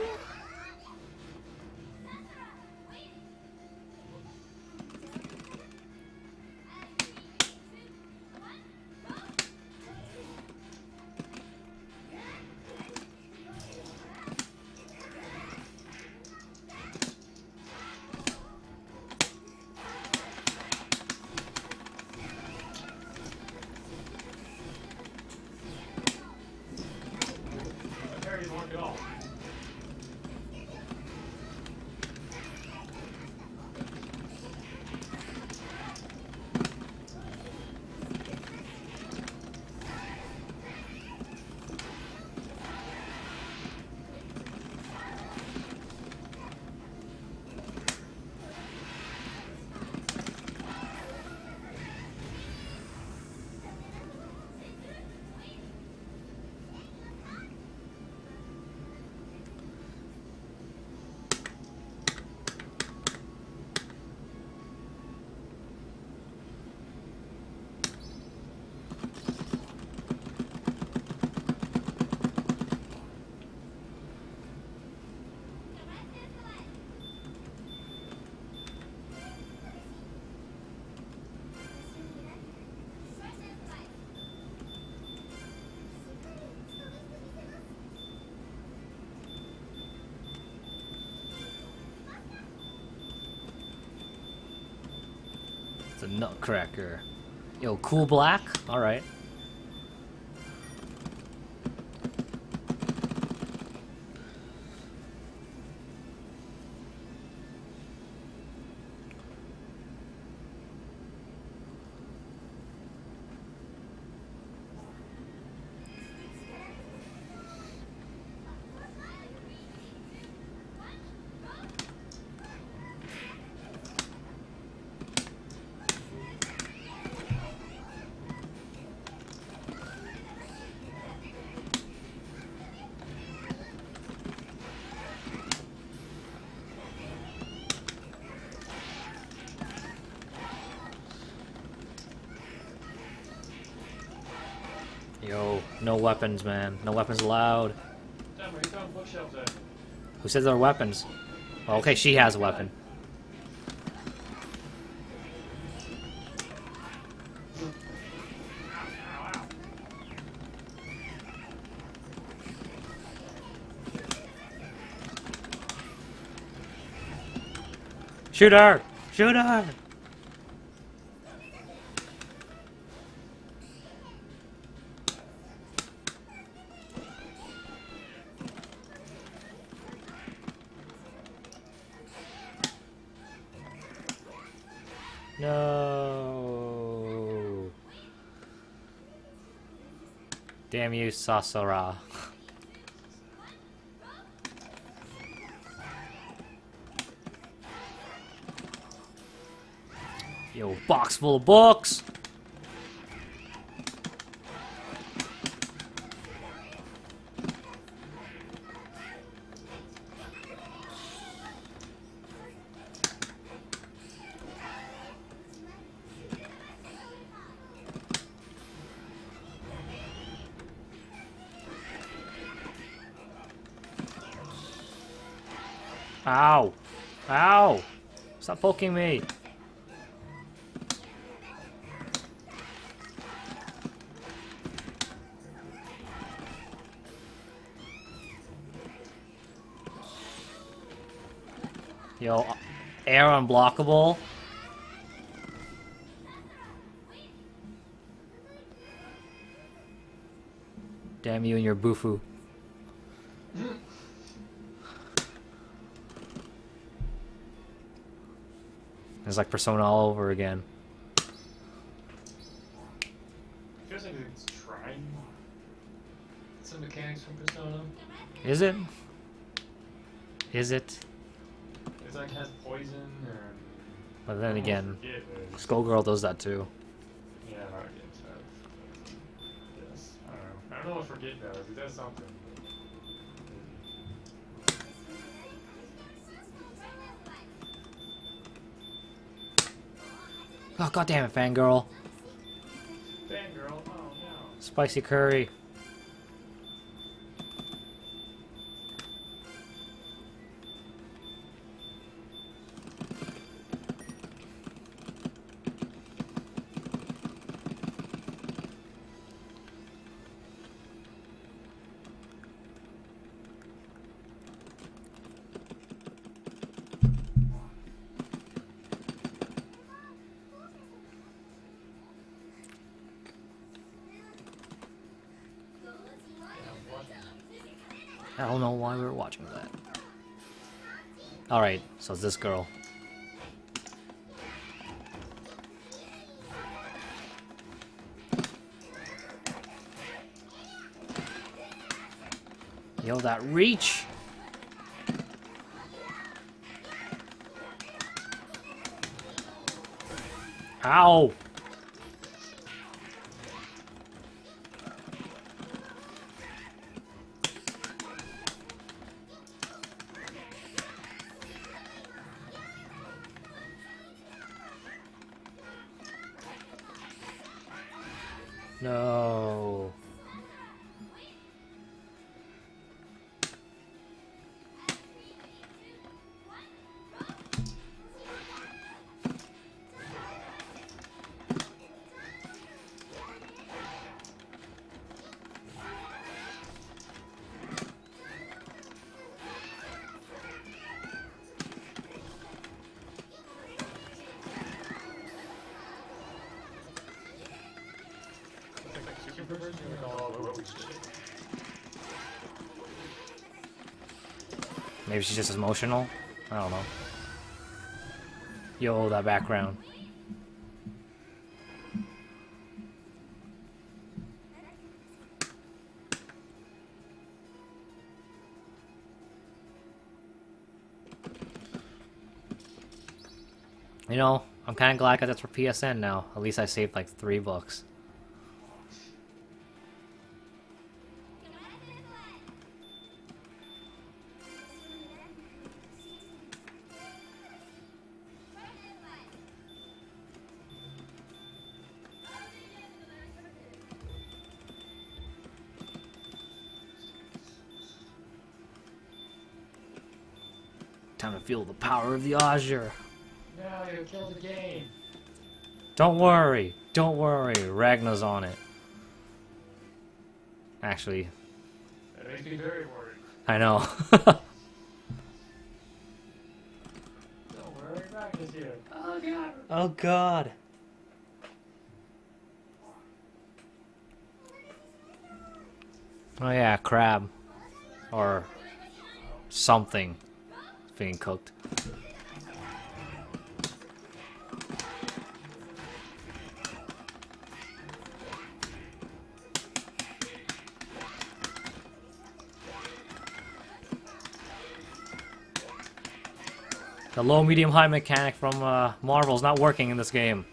Nutcracker. Yo, cool black? Alright. No weapons, man. No weapons allowed. Who said there are weapons? Well, okay, she has a weapon. Shoot her! Shoot her! You, Sasora. Yo, box full of books. Poking me! Yo, air unblockable. Damn you and your bufu. It's like Persona all over again. feels like it's trying some mechanics from Persona. Is it? Is it? It's like has poison or. But then again, Yeah, but- Skullgirl does that too. Yeah, I guess. uh, Yes. I don't know. I don't know what Forget does. It does something. Oh god damn it, fangirl. Fangirl. Oh no. Spicy curry. So it's this girl. Yo, that reach! Ow! Maybe she's just emotional? I don't know. Yo, that background. You know, I'm kind of glad I got that for PSN now. At least I saved like three books. Power of the Azure. No, you killed the game. Don't worry. Don't worry. Ragna's on it. Actually, That makes me very worried. I know. Don't worry, Ragna's here. Oh god. oh god. Oh yeah, crab. Or something being cooked. Low, medium, high mechanic from uh, Marvel's not working in this game.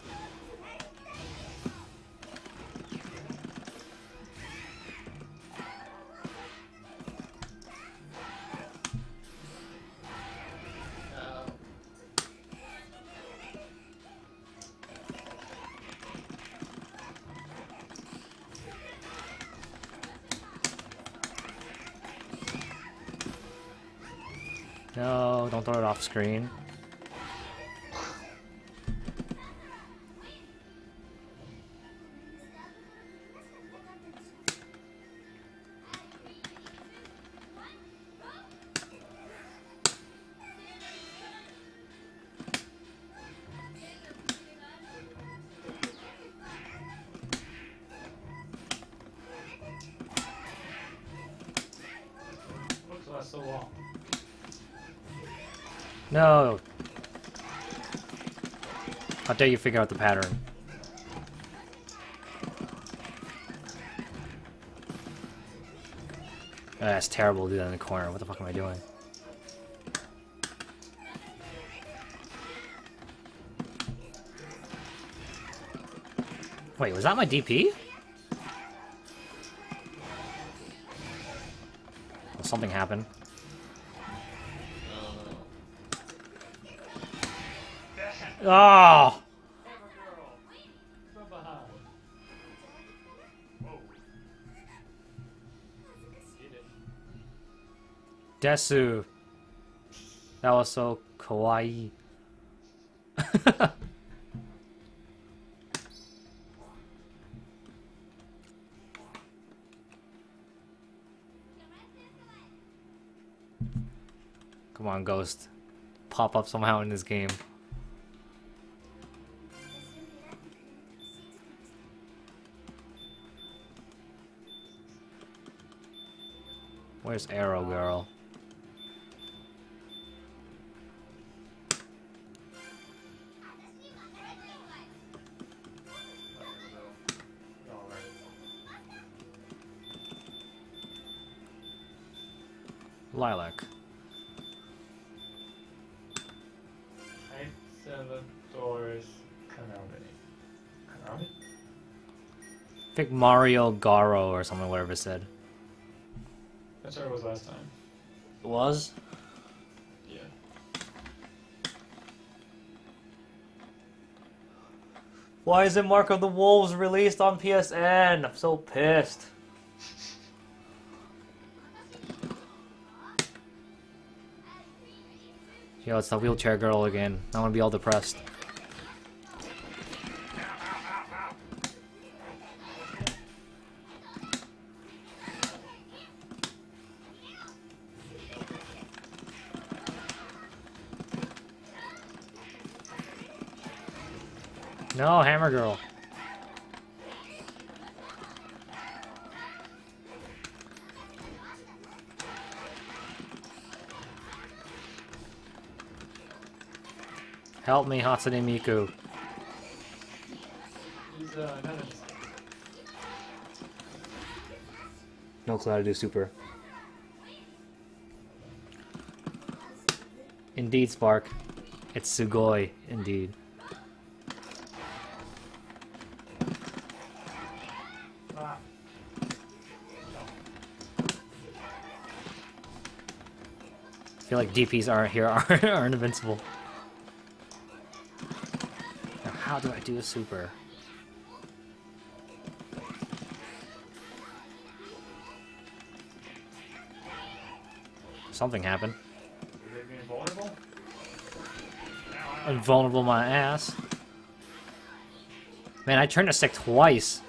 Dare you figure out the pattern? Ah, That's terrible to do that in the corner. What the fuck am I doing? Wait, was that my DP? Well, something happened. Oh! Desu. That was so kawaii. Come on, Ghost. Pop up somehow in this game. Where's Arrow Girl? Lilac. Doors, Konami. Konami? I think Mario Garo or something, whatever it said. That's where it was last time. It was? Yeah. Why isn't Mark of the Wolves released on PSN? I'm so pissed. Yo, it's the wheelchair girl again. I'm gonna be all depressed. No, Hammer Girl. Help me, Hatsune Miku. He's, uh, not a... No clue how to do super. Indeed, Spark. It's Sugoi, indeed. I feel like DPs aren't here aren't, aren't invincible. How do I do a super? Something happened. Invulnerable my ass. Man, I turned a stick twice.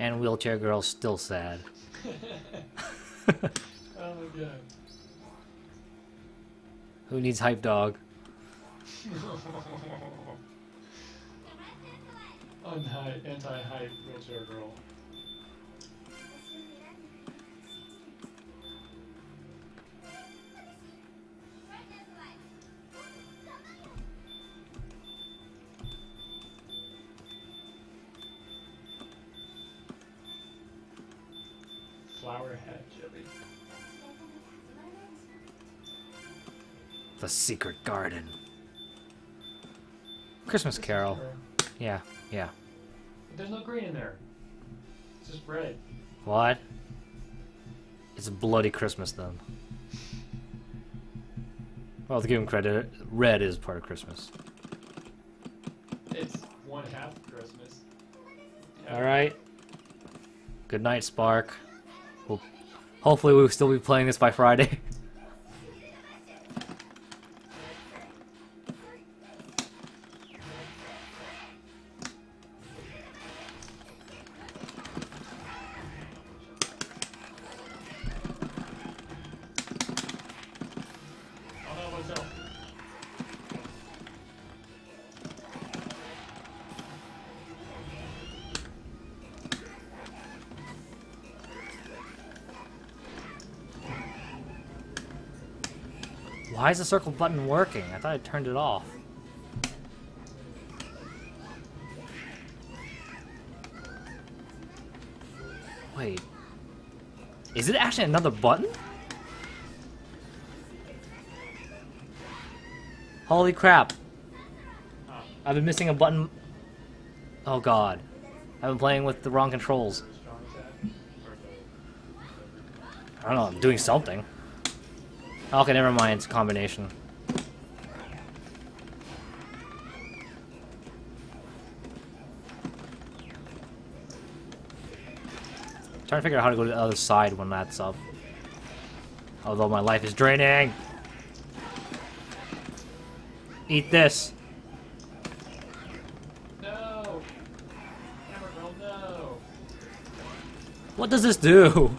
And wheelchair girl's still sad. Oh my god. Who needs hype dog? Anti-hype wheelchair girl. Secret garden. Christmas Carol. Yeah, yeah. There's no green in there. It's just red. What? It's a bloody Christmas then. Well, to give him credit, red is part of Christmas. It's one half Christmas. Alright. Good night, Spark. We'll, hopefully we'll still be playing this by Friday. Why is the circle button working? I thought I turned it off. Wait. Is it actually another button? Holy crap. I've been missing a button. Oh god. I've been playing with the wrong controls. I don't know, I'm doing something. Okay, never mind, it's a combination. Trying to figure out how to go to the other side when that's up. Although my life is draining. Eat this. No! Hammer girl, no! What does this do?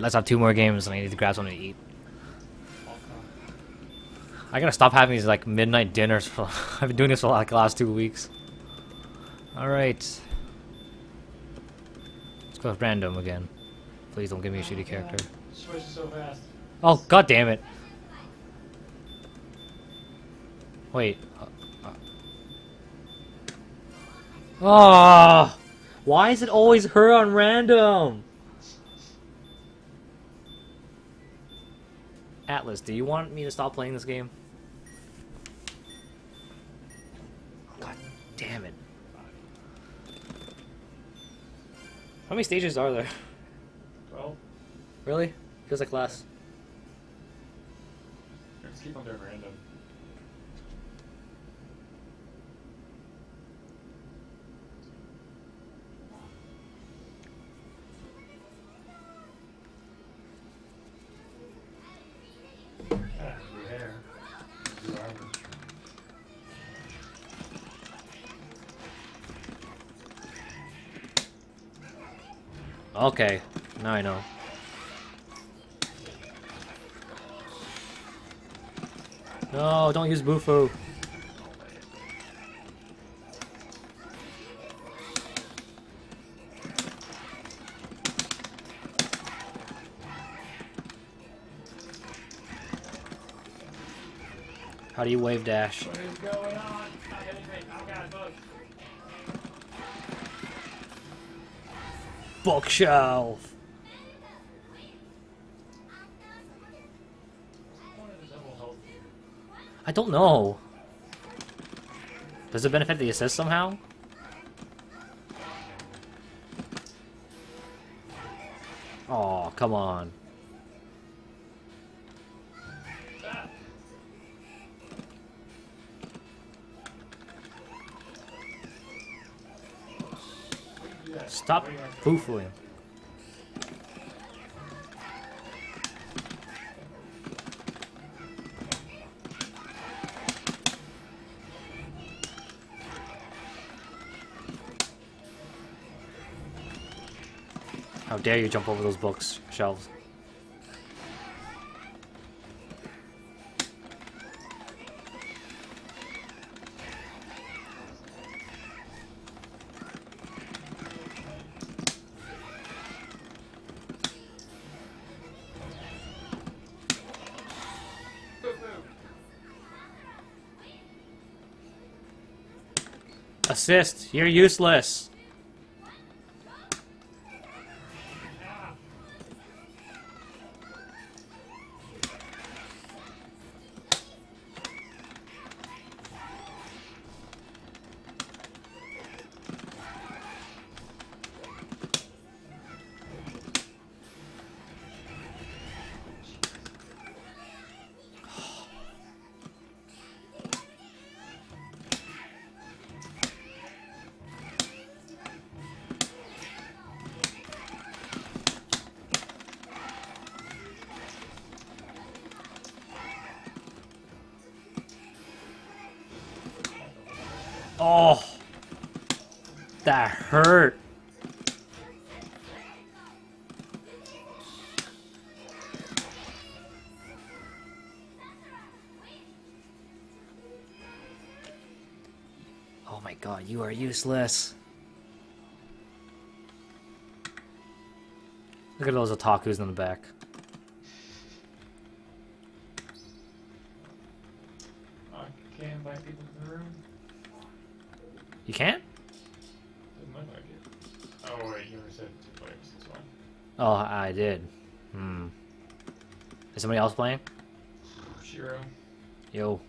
Let's have two more games and I need to grab something to eat. I gotta stop having these like midnight dinners. I've been doing this for like the last two weeks. Alright. Let's go with random again. Please don't give me a shitty character. Oh, god damn it. Wait. Oh! Why is it always her on random? Atlus, do you want me to stop playing this game? God damn it. How many stages are there? Well, Really? Feels like less. let's keep on doing random. Okay, now I know. No, don't use Bufu. How do you wave dash? Bookshelf. I don't know. Does it benefit the assist somehow? Oh, come on. Stop foo-fooing. How dare you jump over those books shelves? Assist, you're useless. Useless. Look at those otakus in the back. I can't invite people to the room. You can't? Doesn't look like it. Oh wait, you said two players. That's why. Oh, I did. Hmm. Is somebody else playing? Shiro. Yo.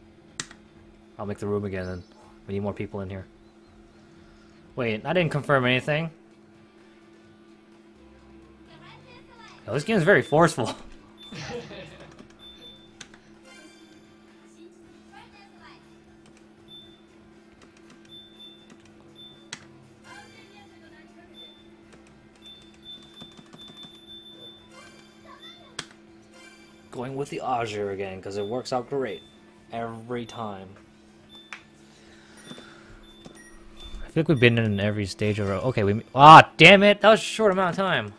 I'll make the room again then. We need more people in here. Wait, I didn't confirm anything. Yo, this game's very forceful. Going with the Azure again, because it works out great. Every time. I feel like we've been in every stage of our... Okay, we... Ah, damn it! That was a short amount of time.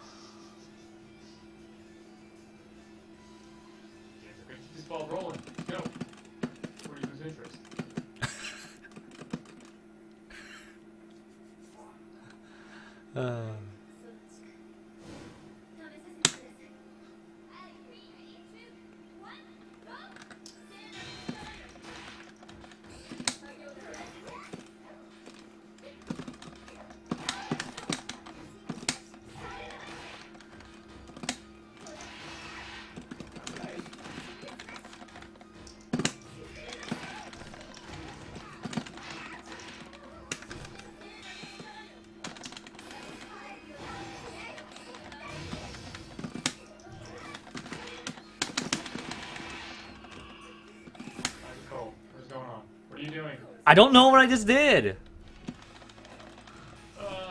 I don't know what I just did!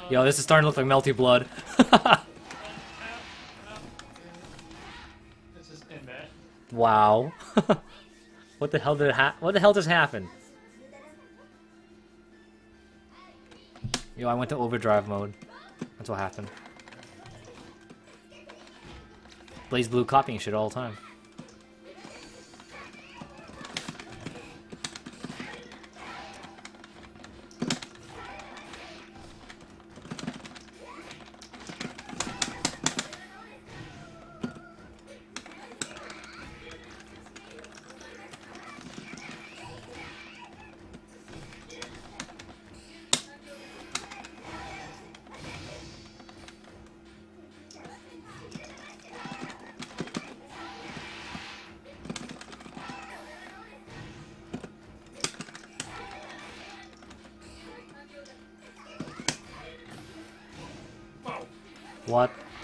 Yo, this is starting to look like melty blood. Let's just end that. wow. what the hell did ha- What the hell just happened? Yo, I went to overdrive mode. That's what happened. BlazBlue copying shit all the time.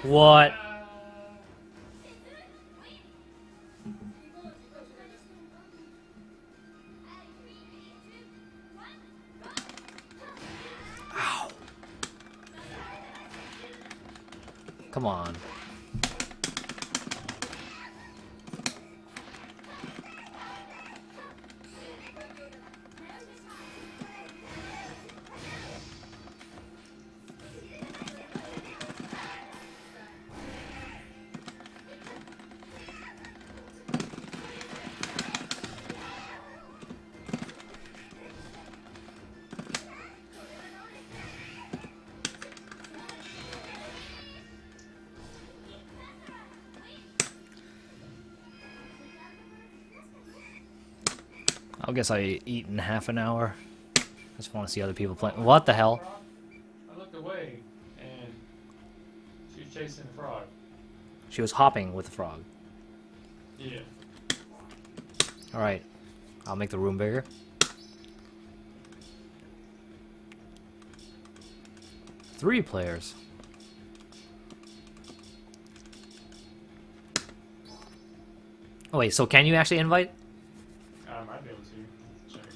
What? Ow. Come on. Guess I eat in half an hour. I just want to see other people play. What the hell? I looked away and she was chasing the frog. She was hopping with the frog. Yeah. Alright. I'll make the room bigger. Three players. Oh wait, so can you actually invite?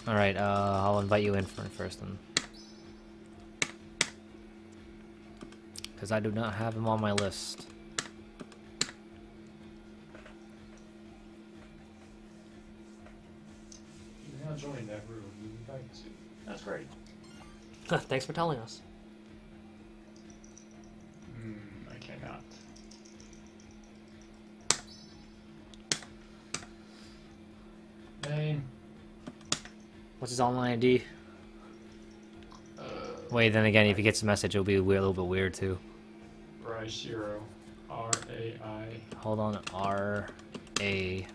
Alright, uh, I'll invite you in for first then. Because I do not have him on my list. You're now join that room you invited to. That's great. Thanks for telling us. Hmm, I cannot. Name. What's his online ID? Uh, Wait, then again, if he gets the message, it'll be a, a little bit weird too. Raishiro. R A I. Hold on, R A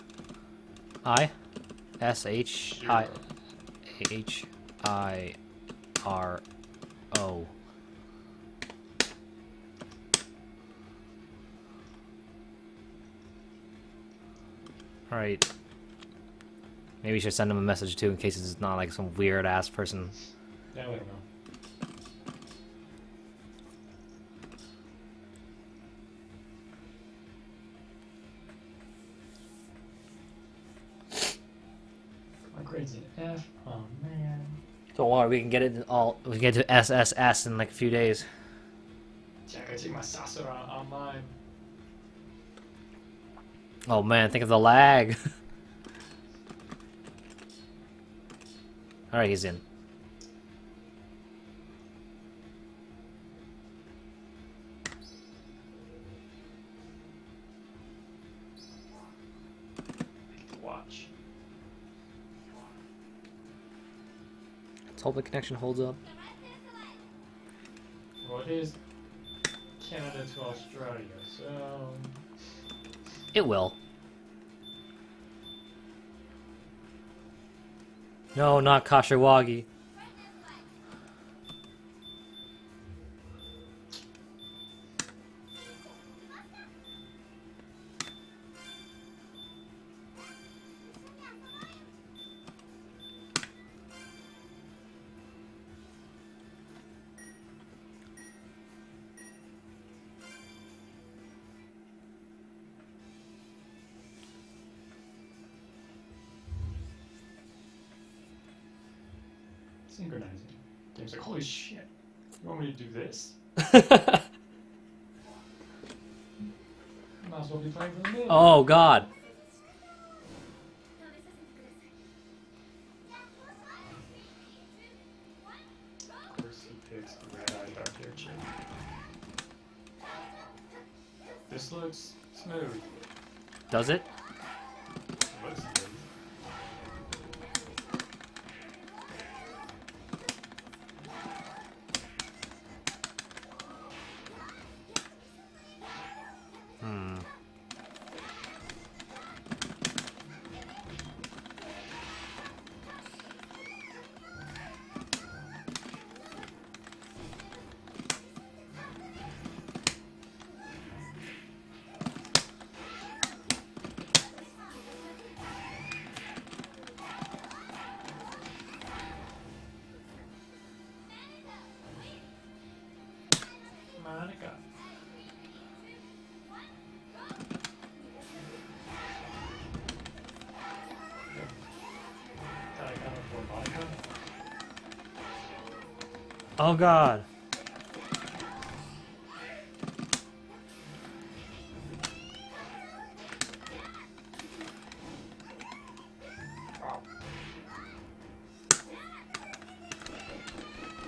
I S H I H I R O. Alright. Maybe we should send him a message too in case it's not like some weird ass person. Yeah, I don't know. My grades an F. Oh man. Don't worry, we can get it all. We can get to SSS in like a few days. Jack, I take my Sasura online. Oh man, think of the lag. Alright, he's in. Watch. Let's hope the connection holds up. Well, it is Canada to Australia, so It will. No, not Kashiwagi. This? Might as well be playing for the million. oh god. Of course he picks the red-eyed dark-haired chick. This looks Smooth. Does it? Oh god.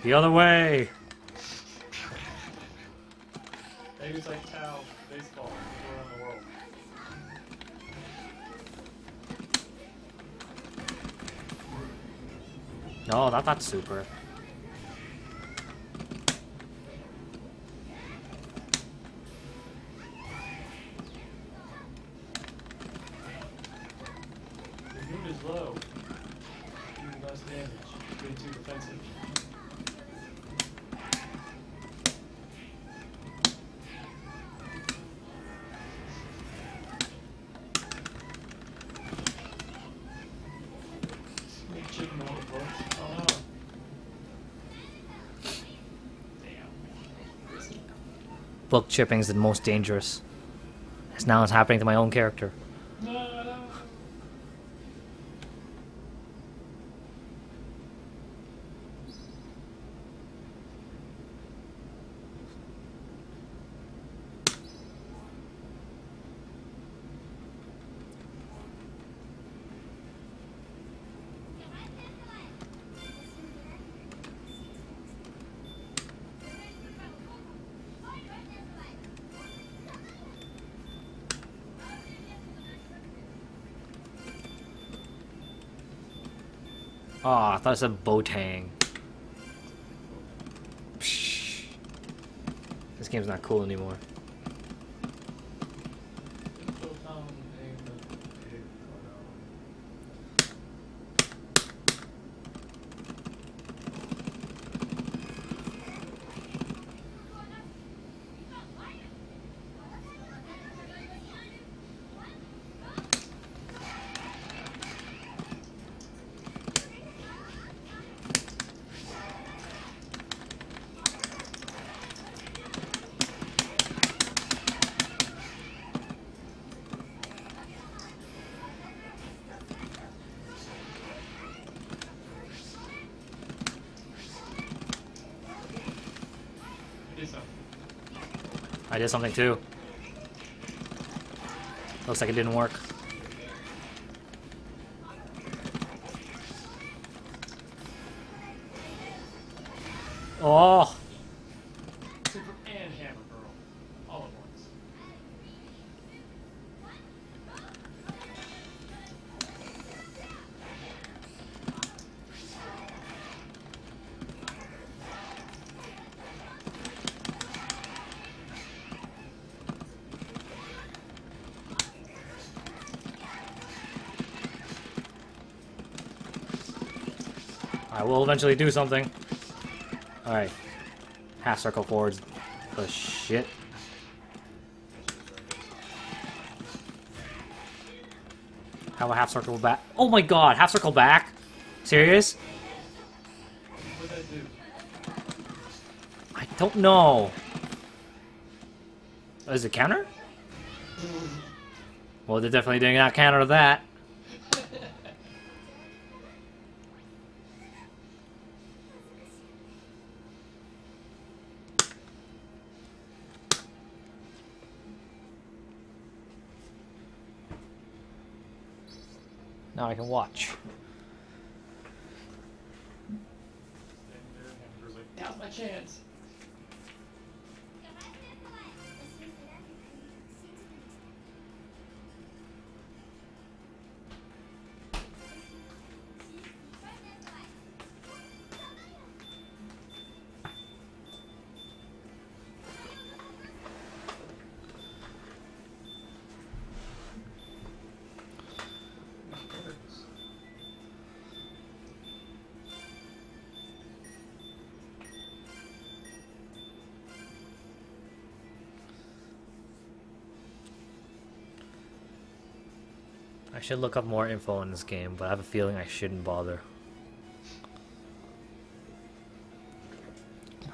The other way. Maybe it's like Tao baseball around the world. No, that, that's super. Book chipping is the most dangerous. As now it's happening to my own character. Oh, a Botang. This game's not cool anymore. I did something too. Looks like it didn't work. Will eventually do something. Alright. Half circle forwards. The shit. How a half circle back? Oh my god, half circle back? Serious? I don't know. Is it counter? Well, they're definitely did not counter that. Now I can watch. Now's my chance. Should look up more info on this game, but I have a feeling I shouldn't bother.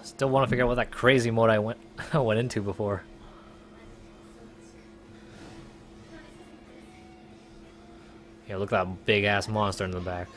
Still want to figure out what that crazy mode I went went into before. Yeah, look at that big ass monster in the back.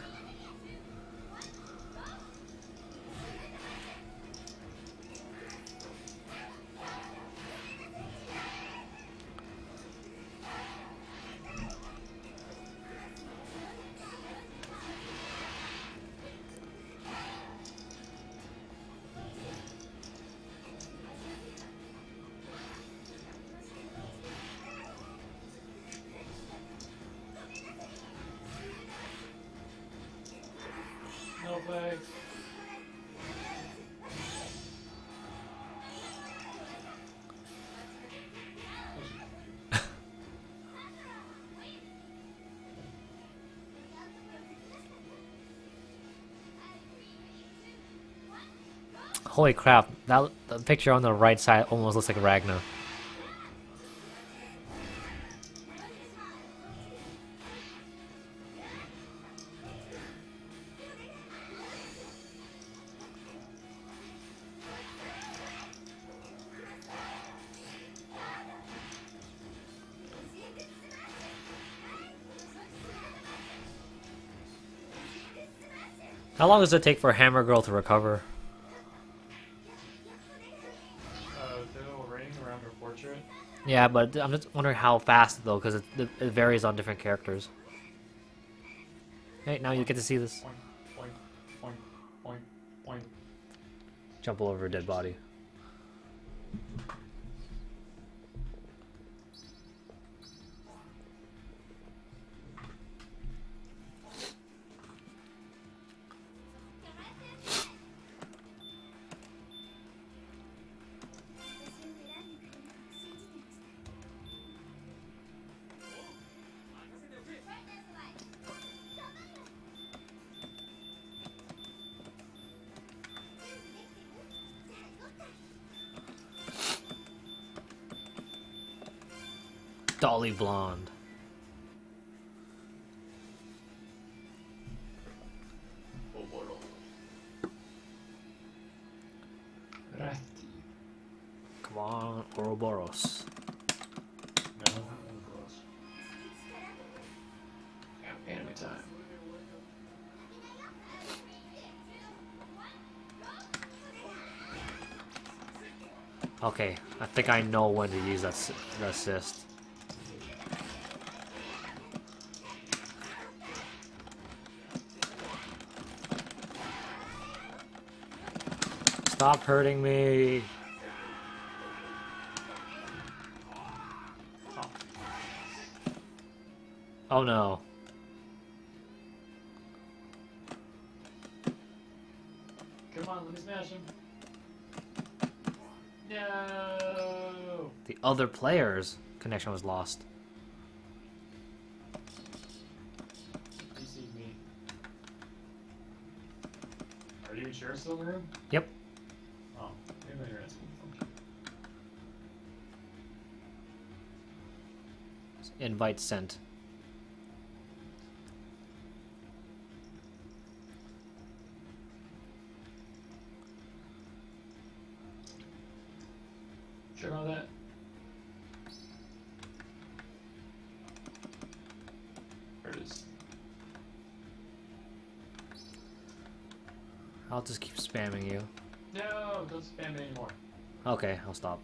Holy crap! That the picture on the right side almost looks like Ragna. How long does it take for Hammer Girl to recover? Yeah, but I'm just wondering how fast though, because it, it, it varies on different characters. Hey, now you get to see this. Point, point, point, point, point. Jump all over a dead body. Dolly Blonde. Ratti. Come on, Ouroboros. No, Ouroboros. Yeah, anime time. Okay, I think I know when to use that, that assist. Hurting me. Oh no. Come on, let me smash him. No. The other player's connection was lost. You see me. Are you sure it's still in the room? Yep. Oh, maybe my internet's funky. Invite sent. Sure about that? There it is. I'll just keep spamming you. No, don't spam it anymore. Okay, I'll stop.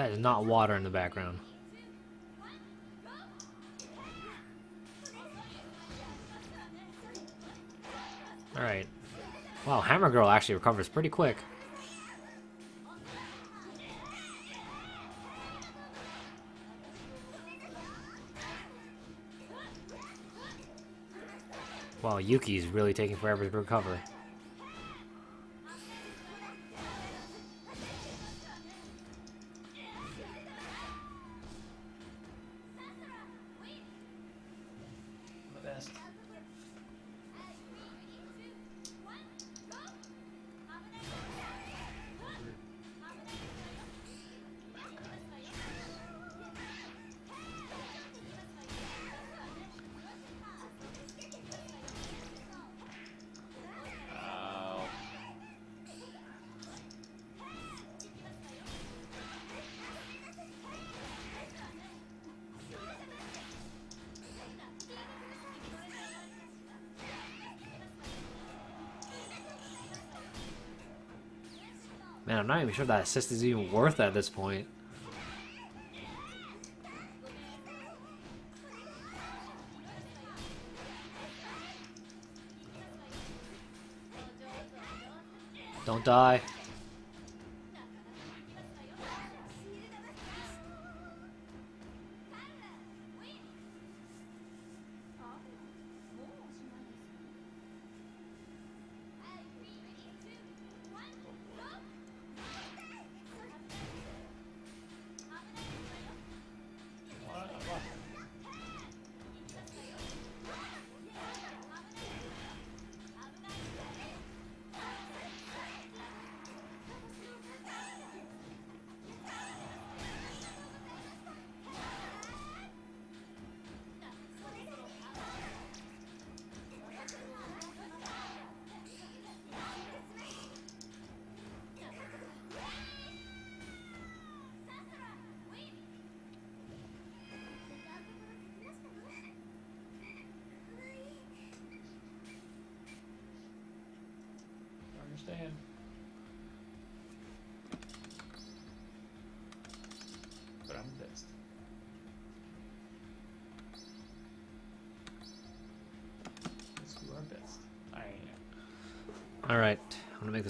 That is not water in the background. Alright. Wow, Hammer Girl actually recovers pretty quick. Wow, Yuki's really taking forever to recover. Man, I'm not even sure that assist is even worth it at this point. Don't die.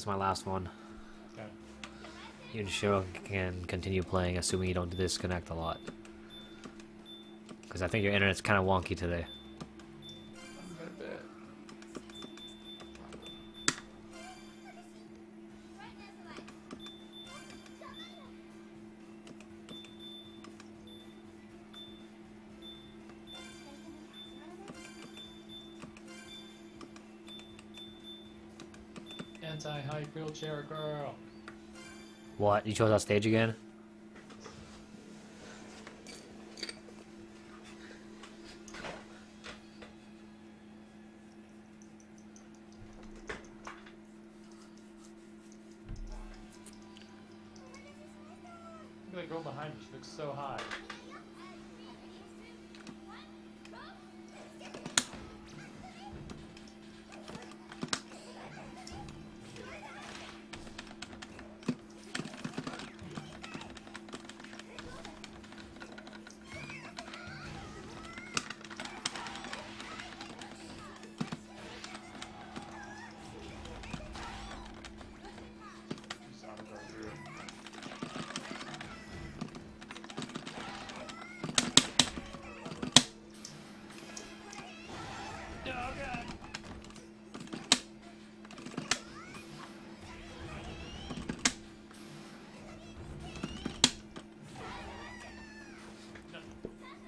I'm gonna make this my last one. Okay. You and Shiro can continue playing, assuming you don't disconnect a lot. Because I think your internet's kind of wonky today. Wheelchair girl. What? You chose that stage again?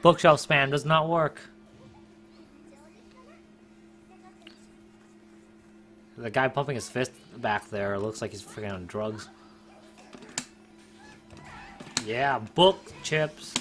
Bookshelf spam does not work. The guy pumping his fist back there looks like he's freaking on drugs. Yeah, book chips.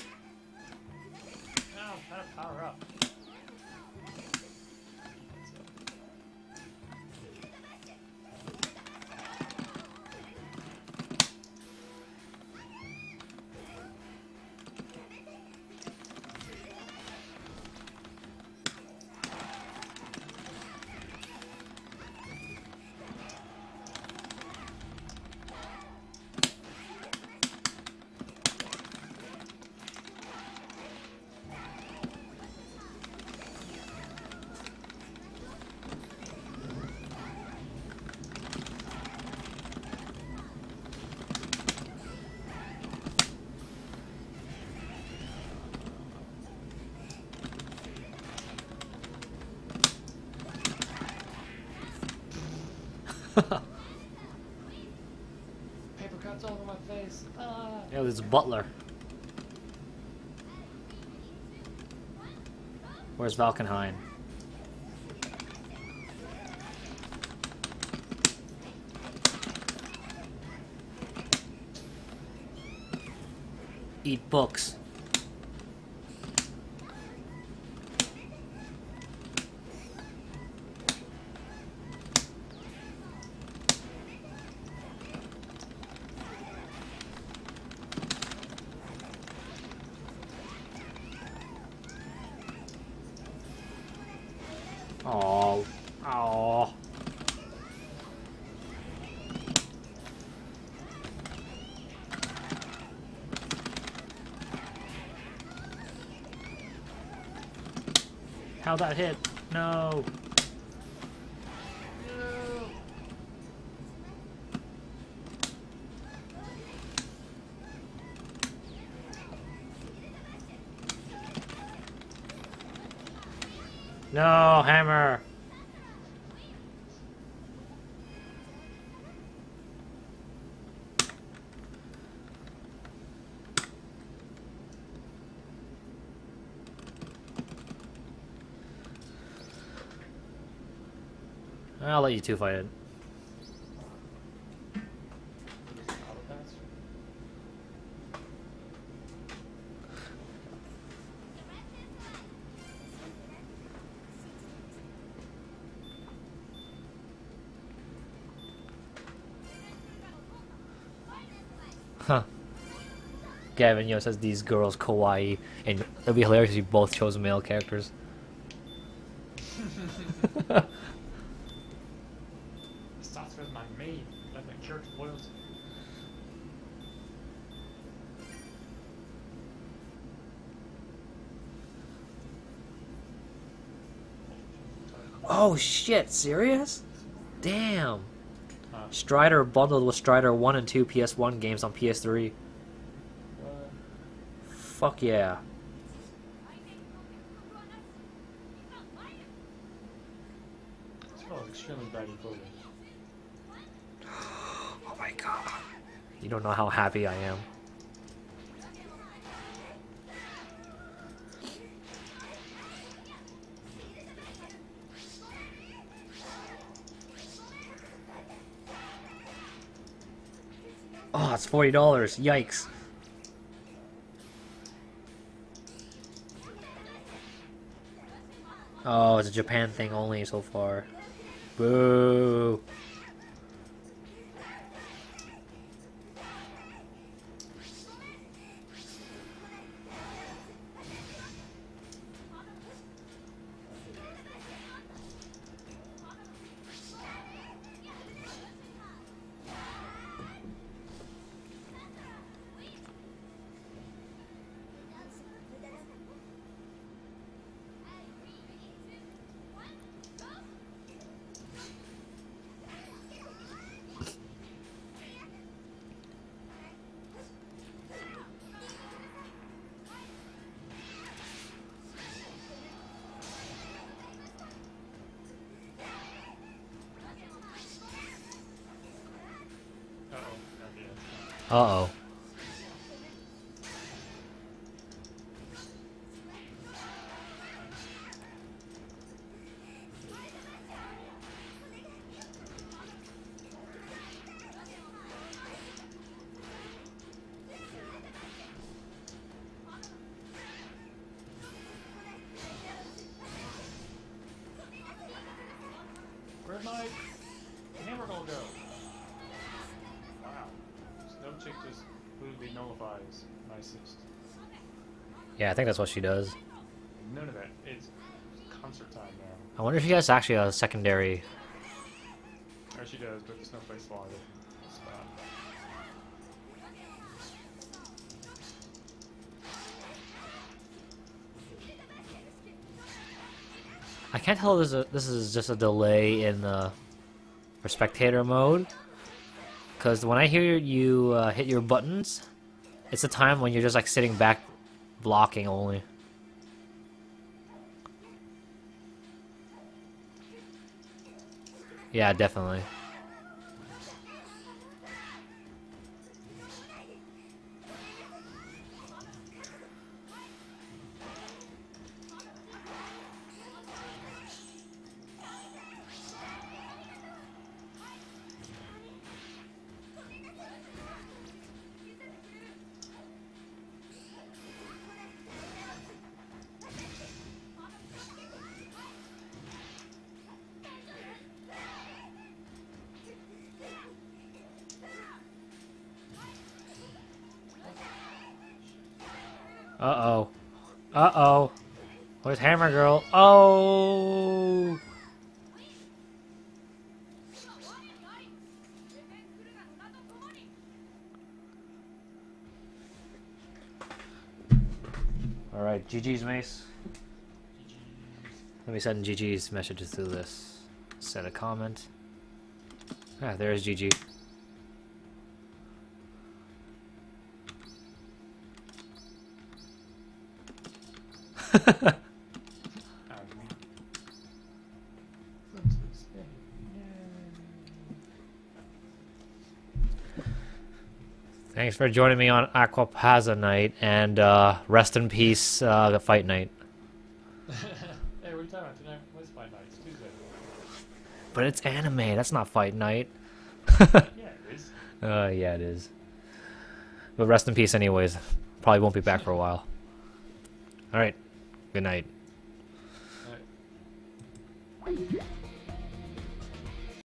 This is Butler. Where's Valkenhayn? Eat books. Oh, oh. How'd that hit? No. No, hammer. I'll let you two fight it. Huh. Gavin, you know, says these girls kawaii, and it'd be hilarious if you both chose male characters. Starts with my maid, like my character loyalty. Oh shit, serious? Damn. Huh. Strider bundled with Strider 1 and 2 PS1 games on PS3. What? Fuck yeah. smells extremely baggy clothing. Oh my god. You don't know how happy I am. Oh, it's $40. Yikes. Oh, it's a Japan thing only so far. Boo. Uh-oh. Where'd I think that's what she does. None of that. It's concert time now. I wonder if she has actually a secondary. Or she does, but the snowflakes fall out of the. I can't tell this is, a, this is just a delay in the for spectator mode. Because when I hear you uh, hit your buttons, it's a time when you're just like sitting back blocking only. Yeah, definitely. Send GG's messages through this. Send a comment. Ah, there's GG. Thanks for joining me on Aquapazza night and uh, rest in peace, uh, fight night. hey, what are you talking about tonight? What's fight night? It's Tuesday. But it's anime. That's not fight night. yeah, it is. Uh, yeah, it is. But rest in peace, anyways. Probably won't be back for a while. All right. Good night.